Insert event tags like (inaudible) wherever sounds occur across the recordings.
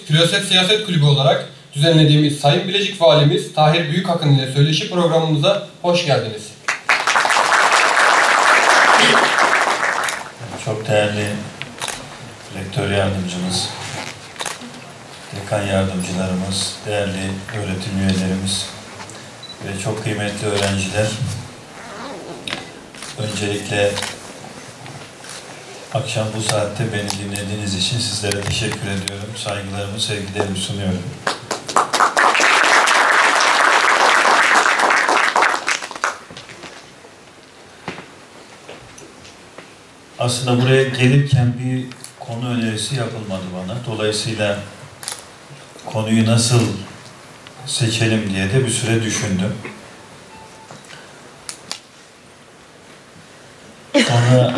Filoset Siyaset Kulübü olarak düzenlediğimiz Sayın Bilecik Valimiz Tahir Büyükakın ile söyleşi programımıza hoş geldiniz. Çok değerli rektör yardımcımız, dekan yardımcılarımız, değerli öğretim üyelerimiz ve çok kıymetli öğrenciler. Öncelikle akşam bu saatte beni dinlediğiniz için sizlere teşekkür ediyorum. Saygılarımı, sevgilerimi sunuyorum. Aslında buraya gelirken bir konu önerisi yapılmadı bana. Dolayısıyla konuyu nasıl seçelim diye de bir süre düşündüm. Sonra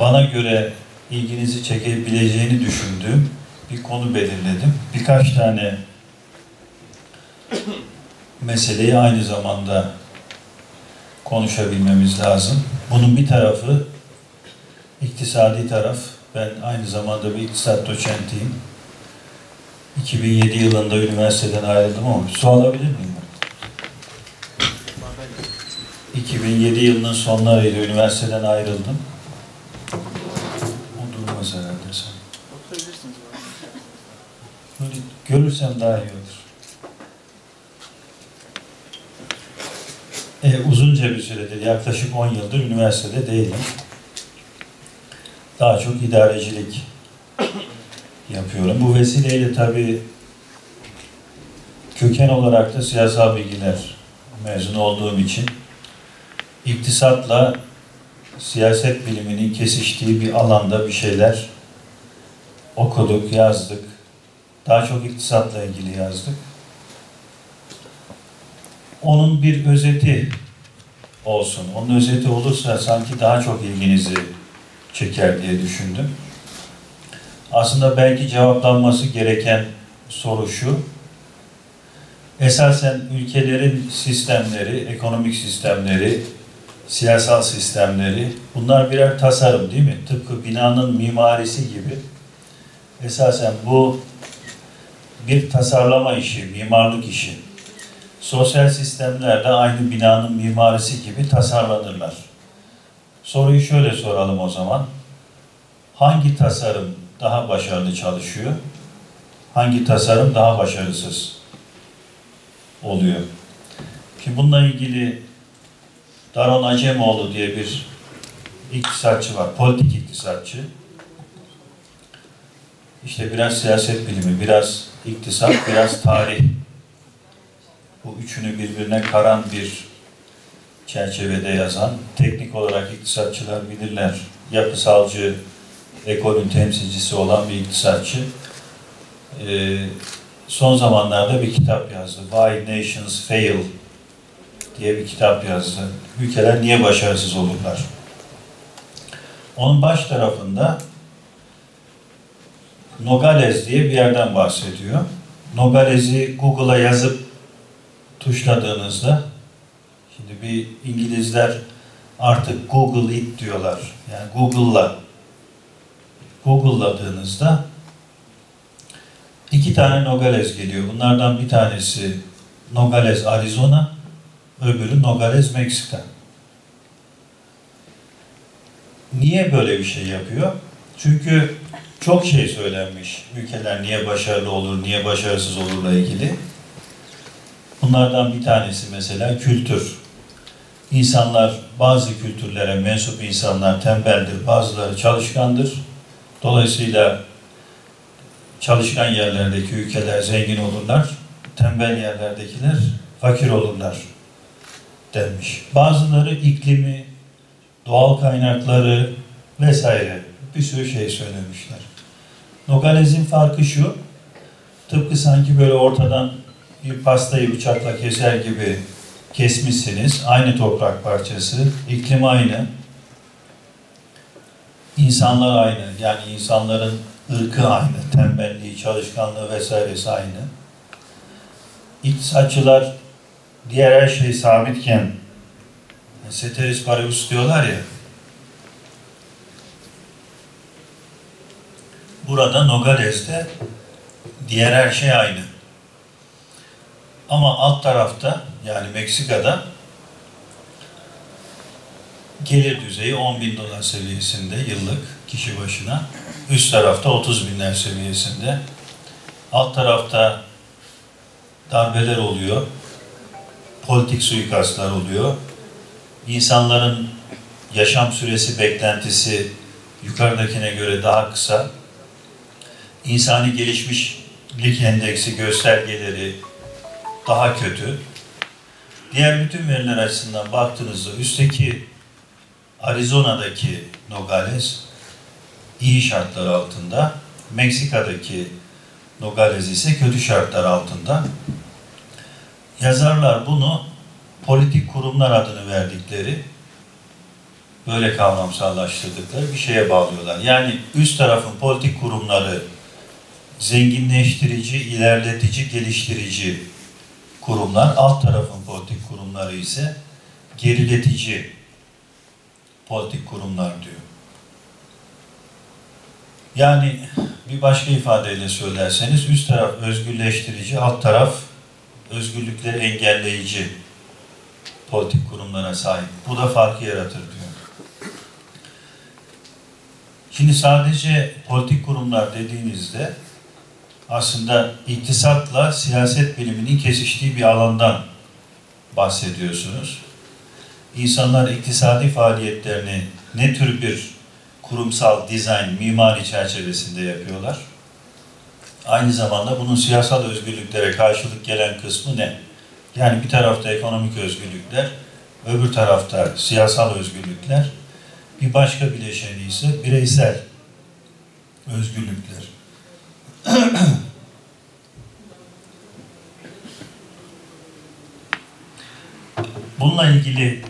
bana göre ilginizi çekebileceğini düşündüğüm bir konu belirledim. Birkaç tane meseleyi aynı zamanda konuşabilmemiz lazım. Bunun bir tarafı iktisadi taraf. Ben aynı zamanda bir iktisat doçentiyim. 2007 yılında üniversiteden ayrıldım ama su alabilir miyim? 2007 yılının sonlarıyla üniversiteden ayrıldım. O durmaz herhalde sen. Böyle görürsem daha iyi olur. E, uzunca bir süredir, yaklaşık 10 yıldır üniversitede değilim. Daha çok idarecilik yapıyorum. Bu vesileyle tabii köken olarak da siyasal bilgiler mezun olduğum için iktisatla siyaset biliminin kesiştiği bir alanda bir şeyler okuduk, yazdık. Daha çok iktisatla ilgili yazdık. Onun bir özeti olsun. Onun özeti olursa sanki daha çok ilginizi çeker diye düşündüm. Aslında belki cevaplanması gereken soru şu. Esasen ülkelerin sistemleri, ekonomik sistemleri, siyasal sistemleri bunlar birer tasarım değil mi? Tıpkı binanın mimarisi gibi. Esasen bu bir tasarlama işi, mimarlık işi. Sosyal sistemler de aynı binanın mimarisi gibi tasarlanırlar. Soruyu şöyle soralım o zaman. Hangi tasarım daha başarılı çalışıyor? Hangi tasarım daha başarısız oluyor? Şimdi bununla ilgili Daron Acemoğlu diye bir iktisatçı var, politik iktisatçı. İşte biraz siyaset bilimi, biraz iktisat, biraz tarih. Bu üçünü birbirine karan bir çerçevede yazan, teknik olarak iktisatçılar bilirler, yapısalcı ekolün temsilcisi olan bir iktisatçı. Ee, son zamanlarda bir kitap yazdı. Why Nations Fail diye bir kitap yazdı. Ülkeler niye başarısız olurlar? Onun baş tarafında Nogales diye bir yerden bahsediyor. Nogales'i Google'a yazıp tuşladığınızda şimdi bir İngilizler artık Google it diyorlar. Yani Google'la Google'ladığınızda iki tane Nogales geliyor. Bunlardan bir tanesi Nogales Arizona, öbürü Nogales Meksika. Niye böyle bir şey yapıyor? Çünkü çok şey söylenmiş. Ülkeler niye başarılı olur, niye başarısız olurla ilgili. Bunlardan bir tanesi mesela kültür. İnsanlar, bazı kültürlere mensup insanlar tembeldir, bazıları çalışkandır. Dolayısıyla çalışkan yerlerdeki ülkeler zengin olurlar, tembel yerlerdekiler fakir olurlar denmiş. Bazıları iklimi, doğal kaynakları vesaire bir sürü şey söylemişler. Nogales'in farkı şu, tıpkı sanki böyle ortadan bir pastayı bıçakla keser gibi kesmişsiniz. Aynı toprak parçası, iklim aynı. İnsanlar aynı. Yani insanların ırkı aynı. Tembelliği, çalışkanlığı vesairesi aynı. İktisatçılar diğer her şey sabitken ceteris paribus diyorlar ya burada Nogales'te Diğer her şey aynı. Ama alt tarafta yani Meksika'da gelir düzeyi 10 bin dolar seviyesinde yıllık kişi başına. Üst tarafta 30 binler seviyesinde. Alt tarafta darbeler oluyor. Politik suikastlar oluyor. İnsanların yaşam süresi beklentisi yukarıdakine göre daha kısa. İnsani gelişmişlik endeksi göstergeleri daha kötü. Diğer bütün veriler açısından baktığınızda üstteki Arizona'daki Nogales iyi şartlar altında, Meksika'daki Nogales ise kötü şartlar altında. Yazarlar bunu politik kurumlar adını verdikleri, böyle kavramsallaştırdıkları bir şeye bağlıyorlar. Yani üst tarafın politik kurumları zenginleştirici, ilerletici, geliştirici kurumlar, alt tarafın politik kurumları ise geriletici politik kurumlar diyor. Yani bir başka ifadeyle söylerseniz üst taraf özgürleştirici, alt taraf özgürlükleri engelleyici politik kurumlara sahip. Bu da farkı yaratır diyor. Şimdi sadece politik kurumlar dediğinizde aslında iktisatla siyaset biliminin kesiştiği bir alandan bahsediyorsunuz. İnsanlar iktisadi faaliyetlerini ne tür bir kurumsal dizayn, mimari çerçevesinde yapıyorlar? Aynı zamanda bunun siyasal özgürlüklere karşılık gelen kısmı ne? Yani bir tarafta ekonomik özgürlükler, öbür tarafta siyasal özgürlükler, bir başka bileşeni ise bireysel özgürlükler. Bununla ilgili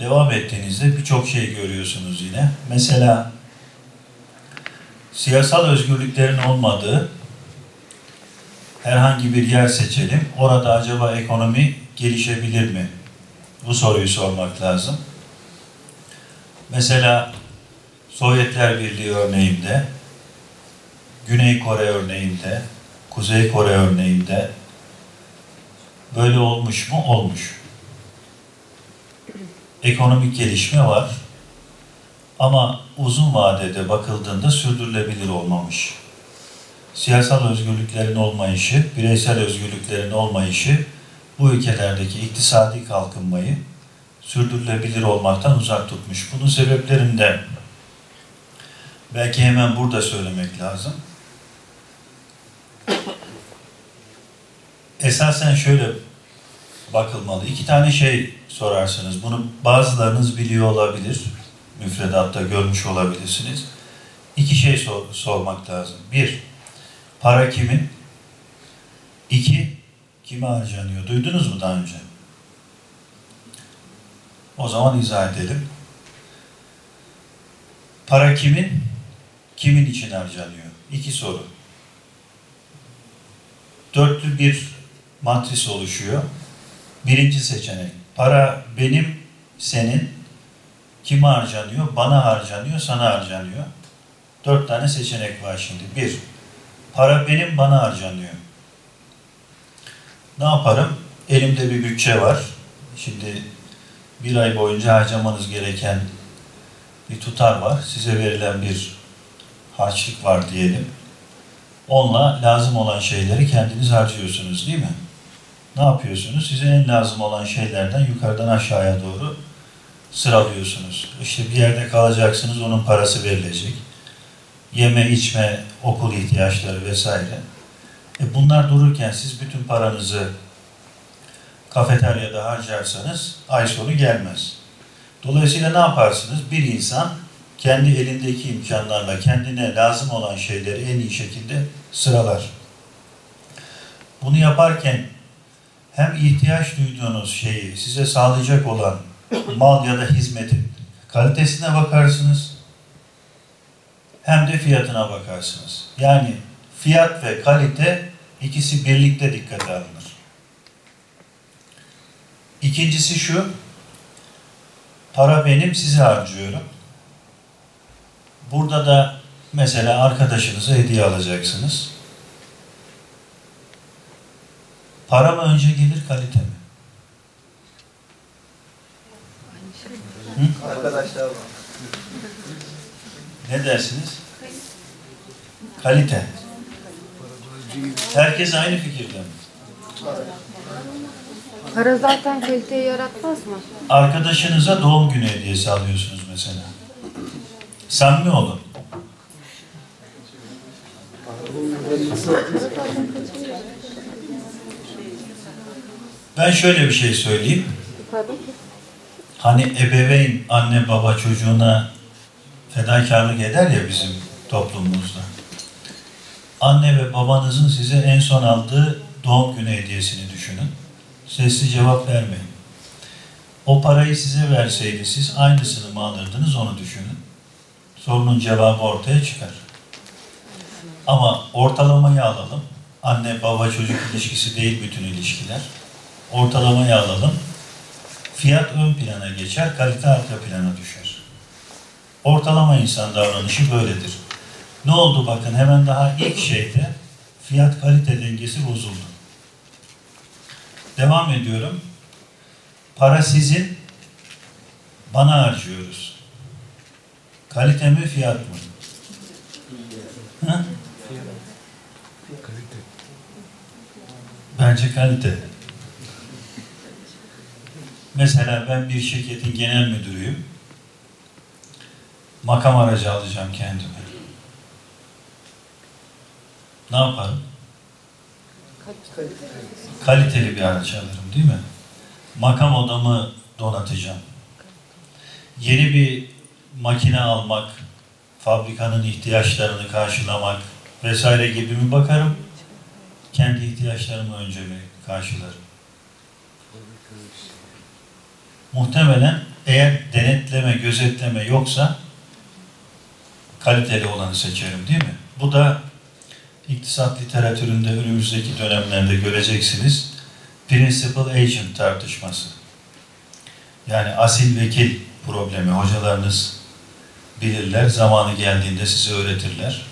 devam ettiğinizde birçok şey görüyorsunuz yine. Mesela siyasal özgürlüklerin olmadığı herhangi bir yer seçelim. Orada acaba ekonomi gelişebilir mi? Bu soruyu sormak lazım. Mesela Sovyetler Birliği örneğinde, Güney Kore örneğinde, Kuzey Kore örneğinde böyle olmuş mu? Olmuş. Ekonomik gelişme var. Ama uzun vadede bakıldığında sürdürülebilir olmamış. Siyasal özgürlüklerin olmayışı, bireysel özgürlüklerin olmayışı bu ülkelerdeki iktisadi kalkınmayı sürdürülebilir olmaktan uzak tutmuş. Bunun sebeplerinden belki hemen burada söylemek lazım. Esasen şöyle bakılmalı. İki tane şey sorarsınız. Bunu bazılarınız biliyor olabilir. Müfredatta görmüş olabilirsiniz. İki şey sor, sormak lazım. Bir, para kimin? İki, kime harcanıyor? Duydunuz mu daha önce? O zaman izah edelim. Para kimin? Kimin için harcanıyor? İki soru. Dörtlü bir matris oluşuyor. Birinci seçenek. Para benim, senin. Kime harcanıyor? Bana harcanıyor, sana harcanıyor. Dört tane seçenek var şimdi. Bir, para benim, bana harcanıyor. Ne yaparım? Elimde bir bütçe var. Şimdi bir ay boyunca harcamanız gereken bir tutar var. Size verilen bir harçlık var diyelim. Onunla lazım olan şeyleri kendiniz harcıyorsunuz değil mi? Ne yapıyorsunuz? Size en lazım olan şeylerden yukarıdan aşağıya doğru sıralıyorsunuz. İşte bir yerde kalacaksınız, onun parası verilecek. Yeme, içme, okul ihtiyaçları vesaire. E bunlar dururken siz bütün paranızı kafeteryada harcarsanız ay sonu gelmez. Dolayısıyla ne yaparsınız? Bir insan kendi elindeki imkanlarla kendine lazım olan şeyleri en iyi şekilde sıralar. Bunu yaparken hem ihtiyaç duyduğunuz şeyi size sağlayacak olan mal ya da hizmetin kalitesine bakarsınız hem de fiyatına bakarsınız. Yani fiyat ve kalite ikisi birlikte dikkate alınır. İkincisi şu, para benim, size harcıyorum. Burada da mesela arkadaşınıza hediye alacaksınız. Para mı önce gelir, kalite mi? Hı? Ne dersiniz? Kalite. Herkes aynı fikirde mi? Para zaten kaliteyi yaratmaz mı? Arkadaşınıza doğum günü hediyesi alıyorsunuz mesela. Samimi olun. Ben şöyle bir şey söyleyeyim. Hani ebeveyn anne baba çocuğuna fedakarlık eder ya bizim toplumumuzda. Anne ve babanızın size en son aldığı doğum günü hediyesini düşünün. Sesli cevap vermeyin. O parayı size verseydi siz aynısını mı alırdınız onu düşünün. Sorunun cevabı ortaya çıkar. Ama ortalamayı alalım. Anne baba çocuk ilişkisi değil bütün ilişkiler. Ortalamayı alalım. Fiyat ön plana geçer, kalite arka plana düşer. Ortalama insan davranışı böyledir. Ne oldu bakın hemen daha ilk şeyde fiyat kalite dengesi bozuldu. Devam ediyorum. Para sizin, bana harcıyoruz. Kalite mi fiyat mı? Hı? Bence kalite. Mesela ben bir şirketin genel müdürüyüm. Makam aracı alacağım kendime. Ne yaparım? Kaliteli bir araç alırım değil mi? Makam odamı donatacağım. Yeni bir makine almak, fabrikanın ihtiyaçlarını karşılamak vesaire gibi mi bakarım? Kendi ihtiyaçlarımı önce mi karşılarım? Muhtemelen eğer denetleme, gözetleme yoksa kaliteli olanı seçerim değil mi? Bu da iktisat literatüründe önümüzdeki dönemlerde göreceksiniz. Principal Agent tartışması. Yani asil vekil problemi. Hocalarınız bilirler. Zamanı geldiğinde size öğretirler.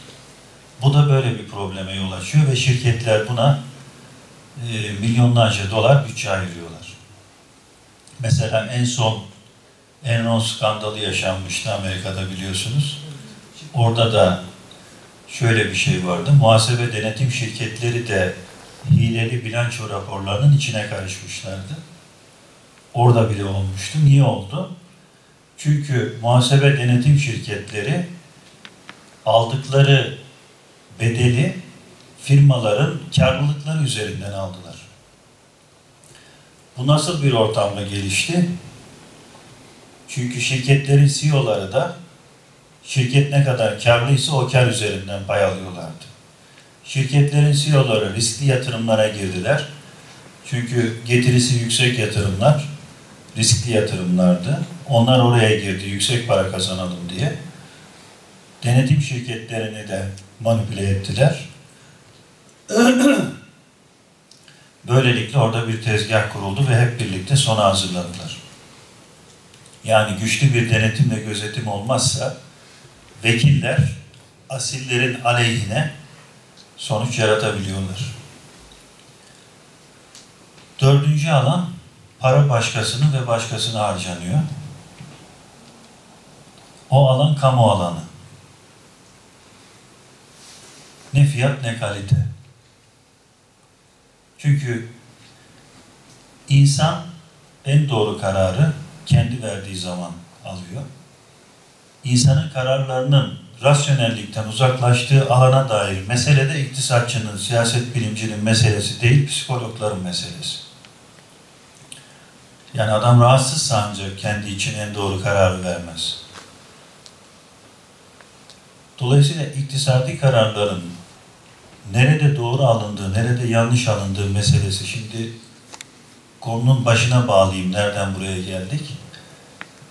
Bu da böyle bir probleme yol açıyor ve şirketler buna e, milyonlarca dolar bütçe ayırıyorlar. Mesela en son Enron skandalı yaşanmıştı Amerika'da biliyorsunuz. Orada da şöyle bir şey vardı. Muhasebe denetim şirketleri de hileli bilanço raporlarının içine karışmışlardı. Orada bile olmuştu. Niye oldu? Çünkü muhasebe denetim şirketleri aldıkları bedeli firmaların karlılıkları üzerinden aldılar. Bu nasıl bir ortamda gelişti? Çünkü şirketlerin CEO'ları da şirket ne kadar karlıysa o kar üzerinden pay alıyorlardı. Şirketlerin CEO'ları riskli yatırımlara girdiler. Çünkü getirisi yüksek yatırımlar riskli yatırımlardı. Onlar oraya girdi yüksek para kazanalım diye. Denetim şirketlerini de manipüle ettiler. (clears throat) Böylelikle orada bir tezgah kuruldu ve hep birlikte sona hazırladılar. Yani güçlü bir denetim ve gözetim olmazsa vekiller asillerin aleyhine sonuç yaratabiliyorlar. Dördüncü alan para başkasının ve başkasına harcanıyor. O alan kamu alanı. Ne fiyat ne kalite. Çünkü insan en doğru kararı kendi verdiği zaman alıyor. İnsanın kararlarının rasyonellikten uzaklaştığı alana dair mesele de iktisatçının, siyaset bilimcinin meselesi değil, psikologların meselesi. Yani adam rahatsızsa ancak kendi için en doğru kararı vermez. Dolayısıyla iktisadi kararların nerede doğru alındığı, nerede yanlış alındığı meselesi. Şimdi konunun başına bağlayayım. Nereden buraya geldik?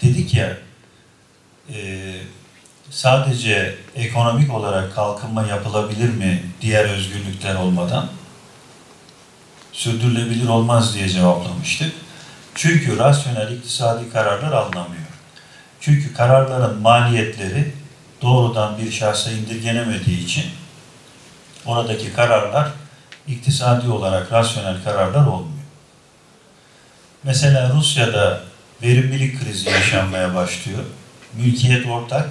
Dedik ya, e, sadece ekonomik olarak kalkınma yapılabilir mi diğer özgürlükler olmadan? Sürdürülebilir olmaz diye cevaplamıştık. Çünkü rasyonel iktisadi kararlar alınamıyor. Çünkü kararların maliyetleri doğrudan bir şahsa indirgenemediği için oradaki kararlar iktisadi olarak rasyonel kararlar olmuyor. Mesela Rusya'da verimlilik krizi yaşanmaya başlıyor. Mülkiyet ortak.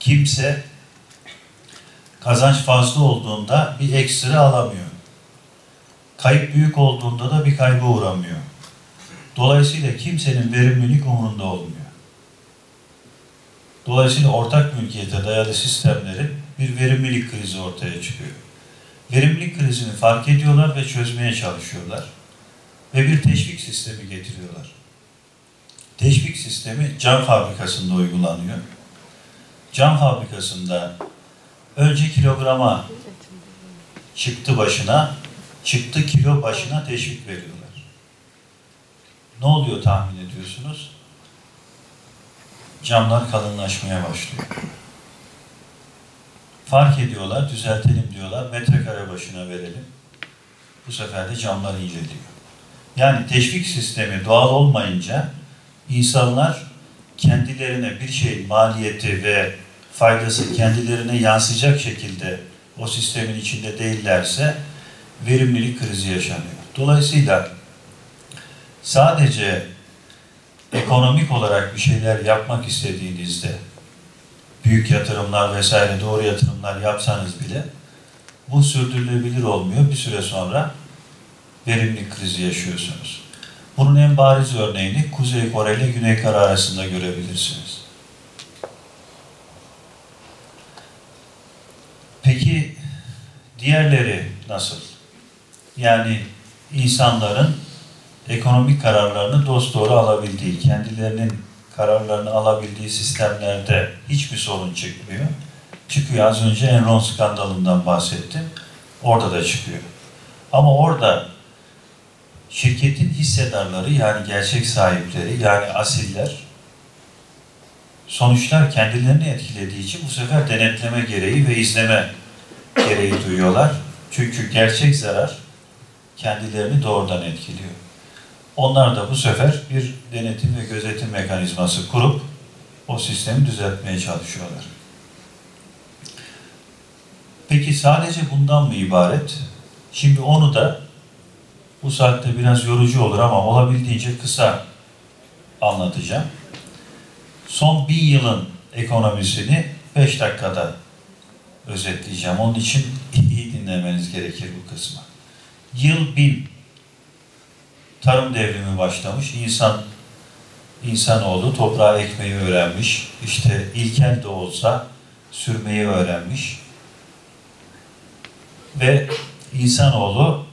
Kimse kazanç fazla olduğunda bir ekstra alamıyor. Kayıp büyük olduğunda da bir kayba uğramıyor. Dolayısıyla kimsenin verimlilik umurunda olmuyor. Dolayısıyla ortak mülkiyete dayalı sistemlerin bir verimlilik krizi ortaya çıkıyor. Verimlilik krizini fark ediyorlar ve çözmeye çalışıyorlar. Ve bir teşvik sistemi getiriyorlar. Teşvik sistemi cam fabrikasında uygulanıyor. Cam fabrikasında önce kilograma çıktı başına, çıktı kilo başına teşvik veriyorlar. Ne oluyor tahmin ediyorsunuz? Camlar kalınlaşmaya başlıyor. Fark ediyorlar, düzeltelim diyorlar, metrekare başına verelim. Bu sefer de camlar ince Yani teşvik sistemi doğal olmayınca insanlar kendilerine bir şey maliyeti ve faydası kendilerine yansıyacak şekilde o sistemin içinde değillerse verimlilik krizi yaşanıyor. Dolayısıyla sadece ekonomik olarak bir şeyler yapmak istediğinizde büyük yatırımlar vesaire doğru yatırımlar yapsanız bile bu sürdürülebilir olmuyor. Bir süre sonra verimlilik krizi yaşıyorsunuz. Bunun en bariz örneğini Kuzey Kore ile Güney Kore arasında görebilirsiniz. Peki diğerleri nasıl? Yani insanların ekonomik kararlarını dosdoğru alabildiği, kendilerinin kararlarını alabildiği sistemlerde hiçbir sorun çıkmıyor. Çıkıyor. Az önce Enron skandalından bahsettim. Orada da çıkıyor. Ama orada şirketin hissedarları yani gerçek sahipleri yani asiller sonuçlar kendilerini etkilediği için bu sefer denetleme gereği ve izleme gereği duyuyorlar. Çünkü gerçek zarar kendilerini doğrudan etkiliyor. Onlar da bu sefer bir denetim ve gözetim mekanizması kurup o sistemi düzeltmeye çalışıyorlar. Peki sadece bundan mı ibaret? Şimdi onu da bu saatte biraz yorucu olur ama olabildiğince kısa anlatacağım. Son bin yılın ekonomisini beş dakikada özetleyeceğim. Onun için iyi dinlemeniz gerekir bu kısmı. Yıl bin tarım devrimi başlamış. İnsan insanoğlu toprağa ekmeği öğrenmiş. İşte ilkel de olsa sürmeyi öğrenmiş. Ve insanoğlu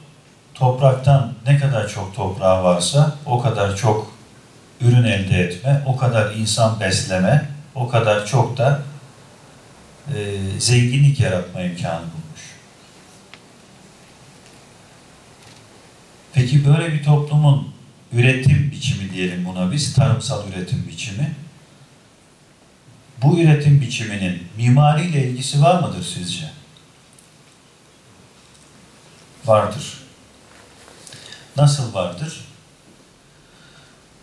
topraktan ne kadar çok toprağı varsa o kadar çok ürün elde etme, o kadar insan besleme, o kadar çok da e, zenginlik yaratma imkanı Peki böyle bir toplumun üretim biçimi diyelim buna biz, tarımsal üretim biçimi. Bu üretim biçiminin mimariyle ilgisi var mıdır sizce? Vardır. Nasıl vardır?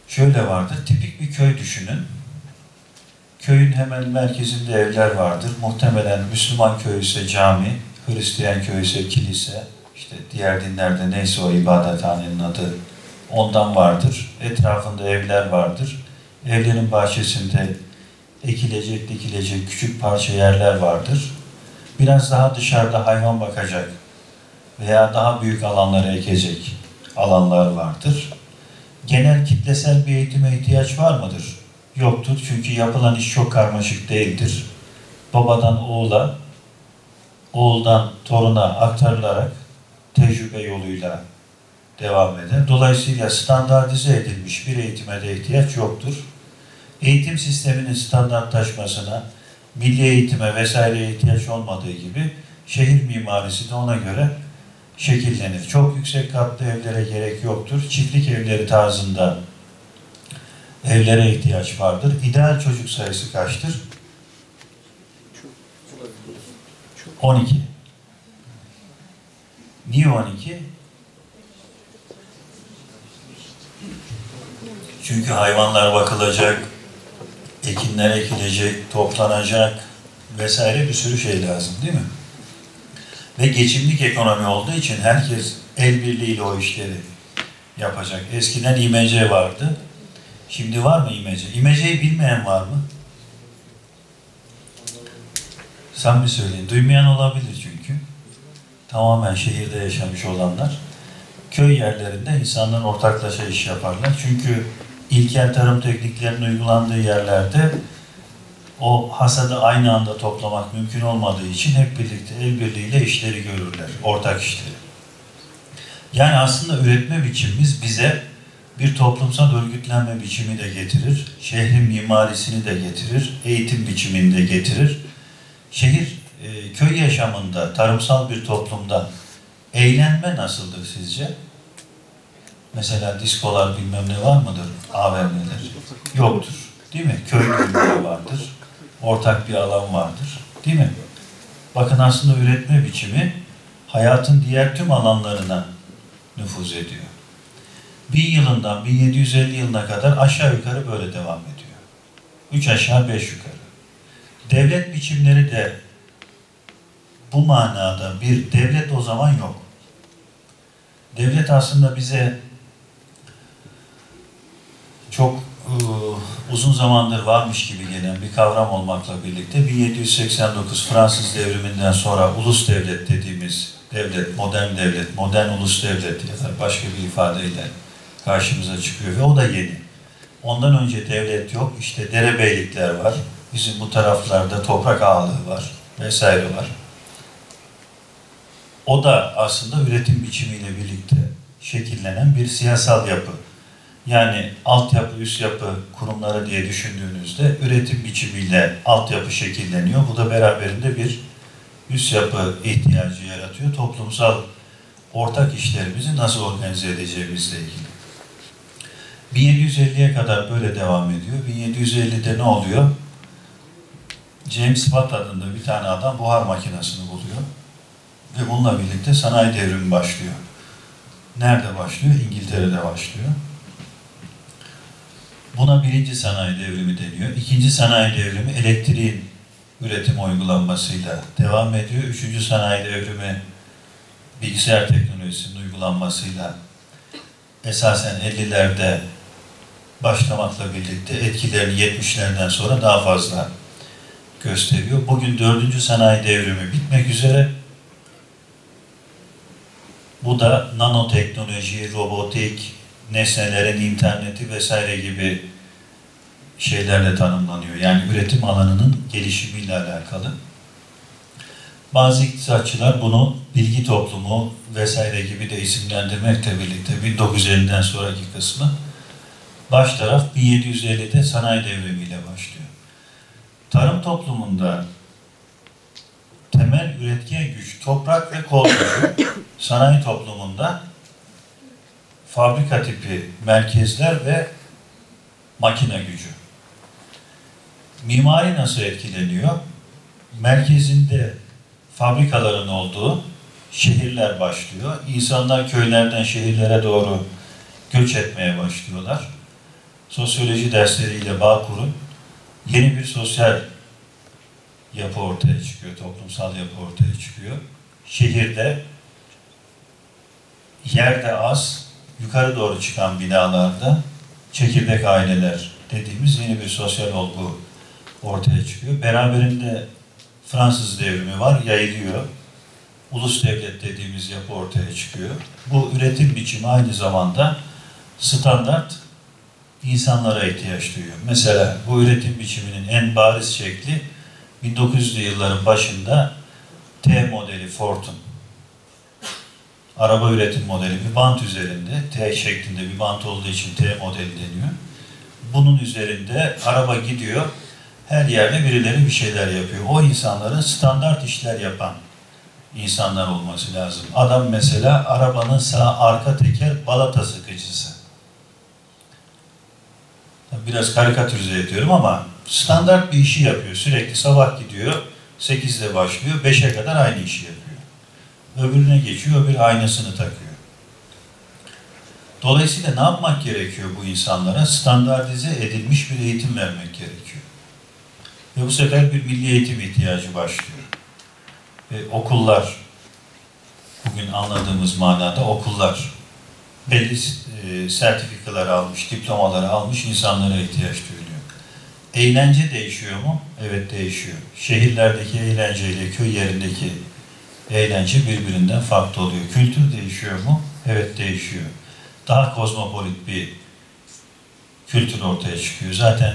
Şöyle vardır, tipik bir köy düşünün. Köyün hemen merkezinde evler vardır. Muhtemelen Müslüman köyü ise cami, Hristiyan köyü ise kilise, işte diğer dinlerde neyse o ibadethanenin adı ondan vardır. Etrafında evler vardır. Evlerin bahçesinde ekilecek, dikilecek küçük parça yerler vardır. Biraz daha dışarıda hayvan bakacak veya daha büyük alanlara ekecek alanlar vardır. Genel kitlesel bir eğitime ihtiyaç var mıdır? Yoktur çünkü yapılan iş çok karmaşık değildir. Babadan oğula, oğuldan toruna aktarılarak tecrübe yoluyla devam eder. Dolayısıyla standartize edilmiş bir eğitime de ihtiyaç yoktur. Eğitim sisteminin standartlaşmasına, milli eğitime vesaireye ihtiyaç olmadığı gibi şehir mimarisi de ona göre şekillenir. Çok yüksek katlı evlere gerek yoktur. Çiftlik evleri tarzında evlere ihtiyaç vardır. İdeal çocuk sayısı kaçtır? 12. Niye 12? Çünkü hayvanlar bakılacak, ekinler ekilecek, toplanacak vesaire bir sürü şey lazım değil mi? Ve geçimlik ekonomi olduğu için herkes el birliğiyle o işleri yapacak. Eskiden İMC vardı. Şimdi var mı İMC? İMC'yi bilmeyen var mı? Sen mi söyleyin? Duymayan olabilir çünkü. Tamamen şehirde yaşamış olanlar. Köy yerlerinde insanlar ortaklaşa iş yaparlar. Çünkü ilkel tarım tekniklerinin uygulandığı yerlerde o hasadı aynı anda toplamak mümkün olmadığı için hep birlikte el birliğiyle işleri görürler. Ortak işleri. Yani aslında üretme biçimimiz bize bir toplumsal örgütlenme biçimi de getirir. Şehrin mimarisini de getirir. Eğitim biçimini de getirir. Şehir, e, köy yaşamında, tarımsal bir toplumda eğlenme nasıldır sizce? Mesela diskolar bilmem ne var mıdır? AVM'ler. Yoktur. Değil mi? Köy düğünleri vardır. Ortak bir alan vardır. Değil mi? Bakın aslında üretme biçimi hayatın diğer tüm alanlarına nüfuz ediyor. Bin yılından 1750 yılına kadar aşağı yukarı böyle devam ediyor. Üç aşağı beş yukarı. Devlet biçimleri de bu manada bir devlet o zaman yok. Devlet aslında bize çok e, uzun zamandır varmış gibi gelen bir kavram olmakla birlikte 1789 Fransız devriminden sonra ulus devlet dediğimiz devlet, modern devlet, modern ulus devlet ya da başka bir ifadeyle karşımıza çıkıyor ve o da yeni. Ondan önce devlet yok, işte derebeylikler var, bizim bu taraflarda toprak ağalığı var vesaire var. O da aslında üretim biçimiyle birlikte şekillenen bir siyasal yapı. Yani altyapı, üst yapı kurumları diye düşündüğünüzde üretim biçimiyle altyapı şekilleniyor. Bu da beraberinde bir üst yapı ihtiyacı yaratıyor. Toplumsal ortak işlerimizi nasıl organize edeceğimizle ilgili. 1750'ye kadar böyle devam ediyor. 1750'de ne oluyor? James Watt adında bir tane adam buhar makinesini buluyor. Ve bununla birlikte sanayi devrimi başlıyor. Nerede başlıyor? İngiltere'de başlıyor. Buna birinci sanayi devrimi deniyor. İkinci sanayi devrimi elektriğin üretim uygulanmasıyla devam ediyor. Üçüncü sanayi devrimi bilgisayar teknolojisinin uygulanmasıyla esasen 50'lerde başlamakla birlikte etkilerini 70'lerden sonra daha fazla gösteriyor. Bugün dördüncü sanayi devrimi bitmek üzere. Bu da nanoteknoloji, robotik, nesnelerin interneti vesaire gibi şeylerle tanımlanıyor. Yani üretim alanının gelişimiyle alakalı. Bazı iktisatçılar bunu bilgi toplumu vesaire gibi de isimlendirmekle birlikte 1950'den sonraki kısmı baş taraf 1750'de sanayi devrimiyle başlıyor. Tarım toplumunda temel üretken güç toprak ve kol (coughs) sanayi toplumunda fabrika tipi merkezler ve makine gücü. Mimari nasıl etkileniyor? Merkezinde fabrikaların olduğu şehirler başlıyor. İnsanlar köylerden şehirlere doğru göç etmeye başlıyorlar. Sosyoloji dersleriyle bağ kurun. Yeni bir sosyal yapı ortaya çıkıyor, toplumsal yapı ortaya çıkıyor. Şehirde yerde az, yukarı doğru çıkan binalarda çekirdek aileler dediğimiz yeni bir sosyal olgu ortaya çıkıyor. Beraberinde Fransız devrimi var, yayılıyor. Ulus devlet dediğimiz yapı ortaya çıkıyor. Bu üretim biçimi aynı zamanda standart insanlara ihtiyaç duyuyor. Mesela bu üretim biçiminin en bariz şekli 1900'lü yılların başında T modeli Ford'un araba üretim modeli bir bant üzerinde T şeklinde bir bant olduğu için T modeli deniyor. Bunun üzerinde araba gidiyor. Her yerde birileri bir şeyler yapıyor. O insanların standart işler yapan insanlar olması lazım. Adam mesela arabanın sağ arka teker balata sıkıcısı. Biraz karikatürize ediyorum ama standart bir işi yapıyor. Sürekli sabah gidiyor, 8'de başlıyor, 5'e kadar aynı işi yapıyor. Öbürüne geçiyor, öbür aynasını takıyor. Dolayısıyla ne yapmak gerekiyor bu insanlara? Standartize edilmiş bir eğitim vermek gerekiyor. Ve bu sefer bir milli eğitim ihtiyacı başlıyor. Ve okullar bugün anladığımız manada okullar belli e, sertifikalar almış, diplomaları almış insanlara ihtiyaç duyuluyor. Eğlence değişiyor mu? Evet değişiyor. Şehirlerdeki eğlenceyle köy yerindeki eğlence birbirinden farklı oluyor. Kültür değişiyor mu? Evet değişiyor. Daha kozmopolit bir kültür ortaya çıkıyor. Zaten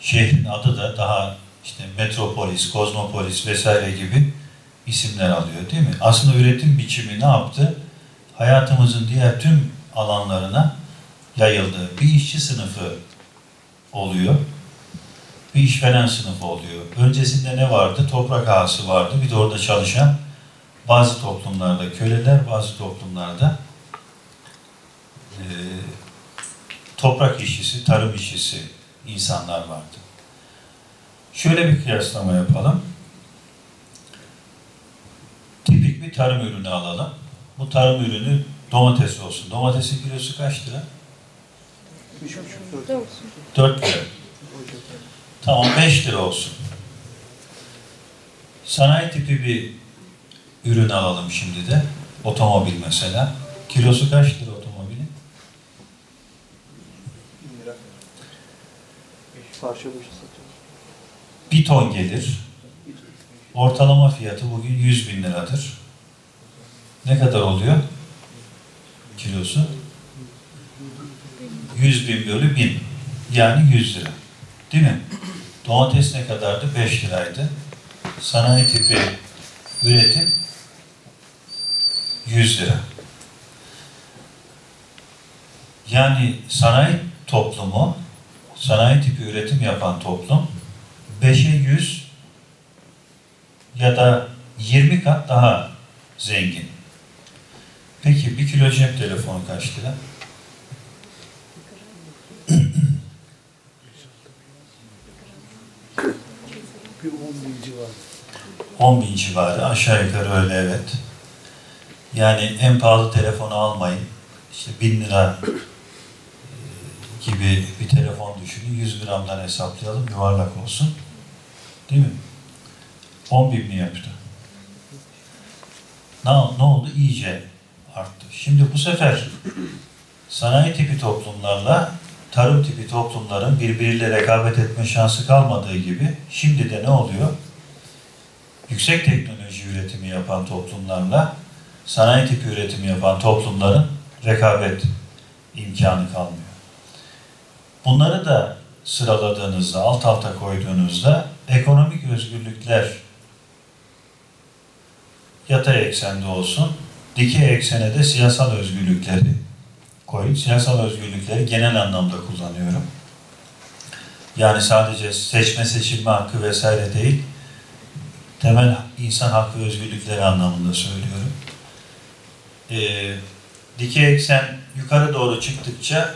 şehrin adı da daha işte metropolis, kozmopolis vesaire gibi isimler alıyor değil mi? Aslında üretim biçimi ne yaptı? Hayatımızın diğer tüm alanlarına yayıldı. Bir işçi sınıfı oluyor. Bir işveren sınıfı oluyor. Öncesinde ne vardı? Toprak ağası vardı. Bir de orada çalışan bazı toplumlarda köleler, bazı toplumlarda e, toprak işçisi, tarım işçisi insanlar vardı. Şöyle bir kıyaslama yapalım. Tipik bir tarım ürünü alalım. Bu tarım ürünü domates olsun. Domatesin kilosu kaç lira? 4 lira. Tamam 5 lira olsun. Sanayi tipi bir ürün alalım şimdi de. Otomobil mesela. Kilosu kaç lira otomobilin? Parça başı satıyoruz. Bir ton gelir. Ortalama fiyatı bugün 100 bin liradır. Ne kadar oluyor? Kilosu? 100 bin bölü 1000. Yani 100 lira. Değil mi? Domates ne kadardı? 5 liraydı. Sanayi tipi üretim 100 lira. Yani sanayi toplumu, sanayi tipi üretim yapan toplum 5'e 100 ya da 20 kat daha zengin. Peki bir kilo cep telefonu kaç lira? Bir 10 bin civarı. 10 bin civarı aşağı yukarı öyle evet. Yani en pahalı telefonu almayın. İşte 1000 lira e, gibi bir telefon düşünün. 100 gramdan hesaplayalım yuvarlak olsun. Değil mi? 10 bin mi yaptı? Ne, ne oldu? İyice arttı. Şimdi bu sefer sanayi tipi toplumlarla tarım tipi toplumların birbiriyle rekabet etme şansı kalmadığı gibi şimdi de ne oluyor? Yüksek teknoloji üretimi yapan toplumlarla sanayi tipi üretimi yapan toplumların rekabet imkanı kalmıyor. Bunları da sıraladığınızda, alt alta koyduğunuzda ekonomik özgürlükler yatay eksende olsun, dikey eksene de siyasal özgürlükleri koyun. Siyasal özgürlükleri genel anlamda kullanıyorum. Yani sadece seçme seçilme hakkı vesaire değil, temel insan hakkı özgürlükleri anlamında söylüyorum. Ee, dikey eksen yukarı doğru çıktıkça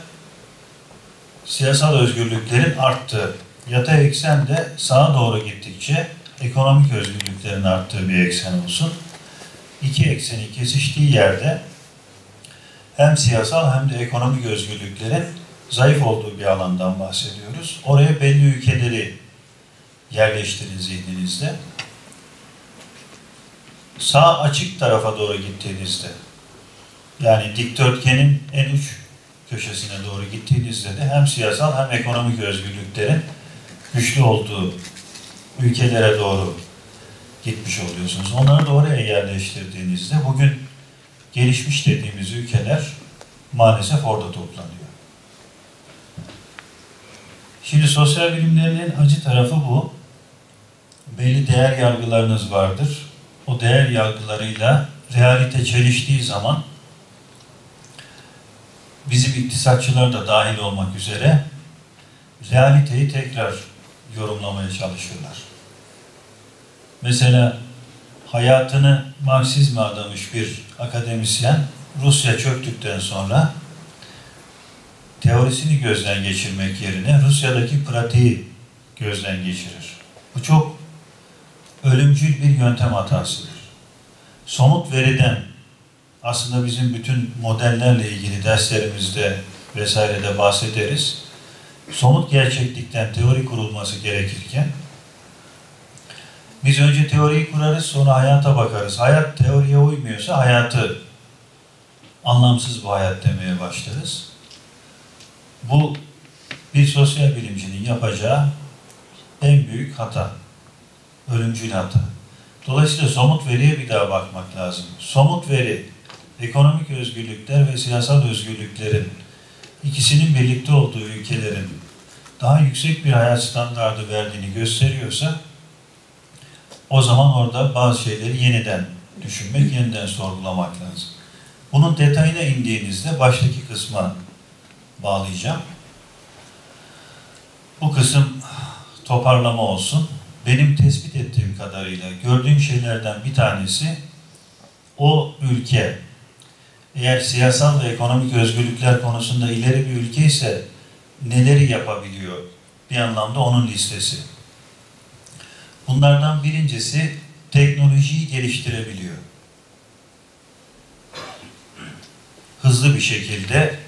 siyasal özgürlüklerin arttığı, yatay eksen de sağa doğru gittikçe ekonomik özgürlüklerin arttığı bir eksen olsun. İki eksenin kesiştiği yerde hem siyasal hem de ekonomik özgürlüklerin zayıf olduğu bir alandan bahsediyoruz. Oraya belli ülkeleri yerleştirin zihninizde. Sağ açık tarafa doğru gittiğinizde, yani dikdörtgenin en uç köşesine doğru gittiğinizde de hem siyasal hem ekonomik özgürlüklerin güçlü olduğu ülkelere doğru gitmiş oluyorsunuz. Onları da oraya yerleştirdiğinizde bugün gelişmiş dediğimiz ülkeler maalesef orada toplanıyor. Şimdi sosyal bilimlerin en acı tarafı bu. Belli değer yargılarınız vardır. O değer yargılarıyla realite çeliştiği zaman bizim iktisatçılar da dahil olmak üzere realiteyi tekrar yorumlamaya çalışıyorlar. Mesela hayatını Marksizme adamış bir akademisyen Rusya çöktükten sonra teorisini gözden geçirmek yerine Rusya'daki pratiği gözden geçirir. Bu çok ölümcül bir yöntem hatasıdır. Somut veriden aslında bizim bütün modellerle ilgili derslerimizde vesairede bahsederiz. Somut gerçeklikten teori kurulması gerekirken Biz önce teoriyi kurarız, sonra hayata bakarız. Hayat teoriye uymuyorsa hayatı anlamsız bu hayat demeye başlarız. Bu bir sosyal bilimcinin yapacağı en büyük hata. Ölümcül hata. Dolayısıyla somut veriye bir daha bakmak lazım. Somut veri, ekonomik özgürlükler ve siyasal özgürlüklerin ikisinin birlikte olduğu ülkelerin daha yüksek bir hayat standardı verdiğini gösteriyorsa o zaman orada bazı şeyleri yeniden düşünmek, yeniden sorgulamak lazım. Bunun detayına indiğinizde baştaki kısma bağlayacağım. Bu kısım toparlama olsun. Benim tespit ettiğim kadarıyla gördüğüm şeylerden bir tanesi o ülke eğer siyasal ve ekonomik özgürlükler konusunda ileri bir ülke ise neleri yapabiliyor? Bir anlamda onun listesi. Bunlardan birincisi teknolojiyi geliştirebiliyor. Hızlı bir şekilde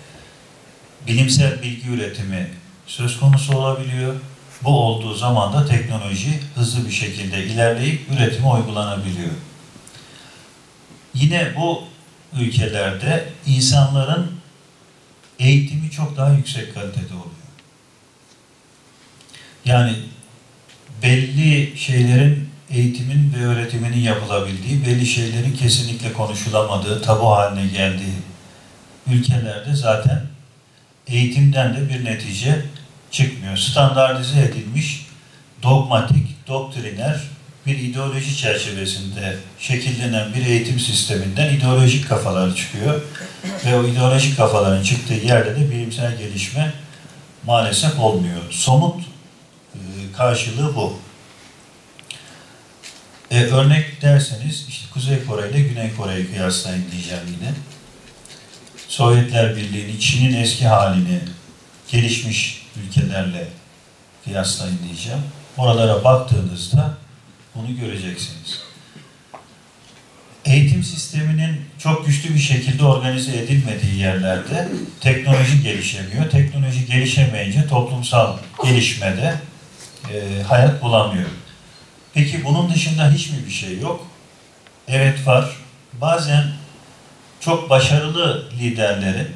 bilimsel bilgi üretimi söz konusu olabiliyor. Bu olduğu zaman da teknoloji hızlı bir şekilde ilerleyip üretime uygulanabiliyor. Yine bu ülkelerde insanların eğitimi çok daha yüksek kalitede oluyor. Yani belli şeylerin eğitimin ve öğretiminin yapılabildiği, belli şeylerin kesinlikle konuşulamadığı, tabu haline geldiği ülkelerde zaten eğitimden de bir netice çıkmıyor. Standartize edilmiş, dogmatik, doktriner bir ideoloji çerçevesinde şekillenen bir eğitim sisteminden ideolojik kafalar çıkıyor. Ve o ideolojik kafaların çıktığı yerde de bilimsel gelişme maalesef olmuyor. Somut karşılığı bu. E, örnek derseniz işte Kuzey Kore ile Güney Kore'yi kıyaslayın diyeceğim yine. Sovyetler Birliği'nin Çin'in eski halini gelişmiş ülkelerle kıyaslayın diyeceğim. Oralara baktığınızda bunu göreceksiniz. Eğitim sisteminin çok güçlü bir şekilde organize edilmediği yerlerde teknoloji gelişemiyor. Teknoloji gelişemeyince toplumsal gelişmede e, hayat bulamıyor. Peki bunun dışında hiç mi bir şey yok? Evet var. Bazen çok başarılı liderlerin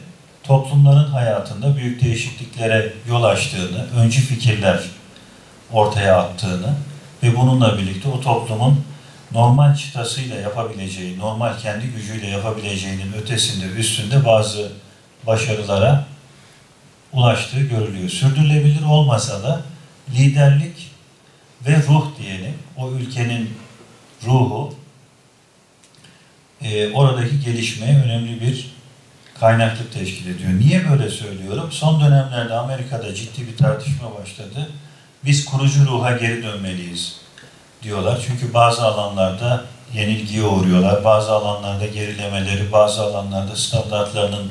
toplumların hayatında büyük değişikliklere yol açtığını, öncü fikirler ortaya attığını ve bununla birlikte o toplumun normal çıtasıyla yapabileceği, normal kendi gücüyle yapabileceğinin ötesinde, üstünde bazı başarılara ulaştığı görülüyor. Sürdürülebilir olmasa da liderlik ve ruh diyelim, o ülkenin ruhu e, oradaki gelişmeye önemli bir kaynaklık teşkil ediyor. Niye böyle söylüyorum? Son dönemlerde Amerika'da ciddi bir tartışma başladı. Biz kurucu ruha geri dönmeliyiz diyorlar. Çünkü bazı alanlarda yenilgiye uğruyorlar. Bazı alanlarda gerilemeleri, bazı alanlarda standartlarının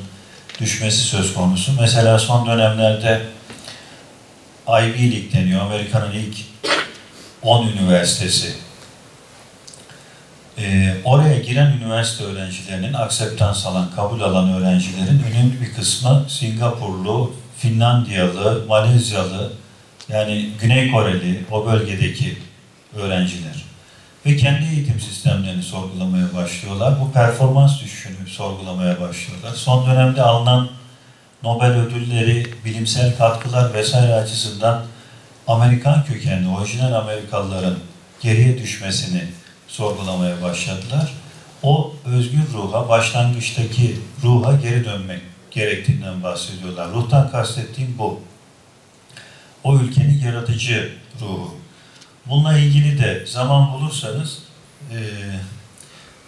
düşmesi söz konusu. Mesela son dönemlerde Ivy League deniyor. Amerika'nın ilk 10 üniversitesi. Ee, oraya giren üniversite öğrencilerinin, akseptans alan, kabul alan öğrencilerin önemli bir kısmı Singapurlu, Finlandiyalı, Malezyalı, yani Güney Koreli, o bölgedeki öğrenciler. Ve kendi eğitim sistemlerini sorgulamaya başlıyorlar. Bu performans düşüşünü sorgulamaya başlıyorlar. Son dönemde alınan Nobel ödülleri, bilimsel katkılar vesaire açısından Amerikan kökenli, orijinal Amerikalıların geriye düşmesini sorgulamaya başladılar. O özgür ruha, başlangıçtaki ruha geri dönmek gerektiğinden bahsediyorlar. Ruhtan kastettiğim bu. O ülkenin yaratıcı ruhu. Bununla ilgili de zaman bulursanız e,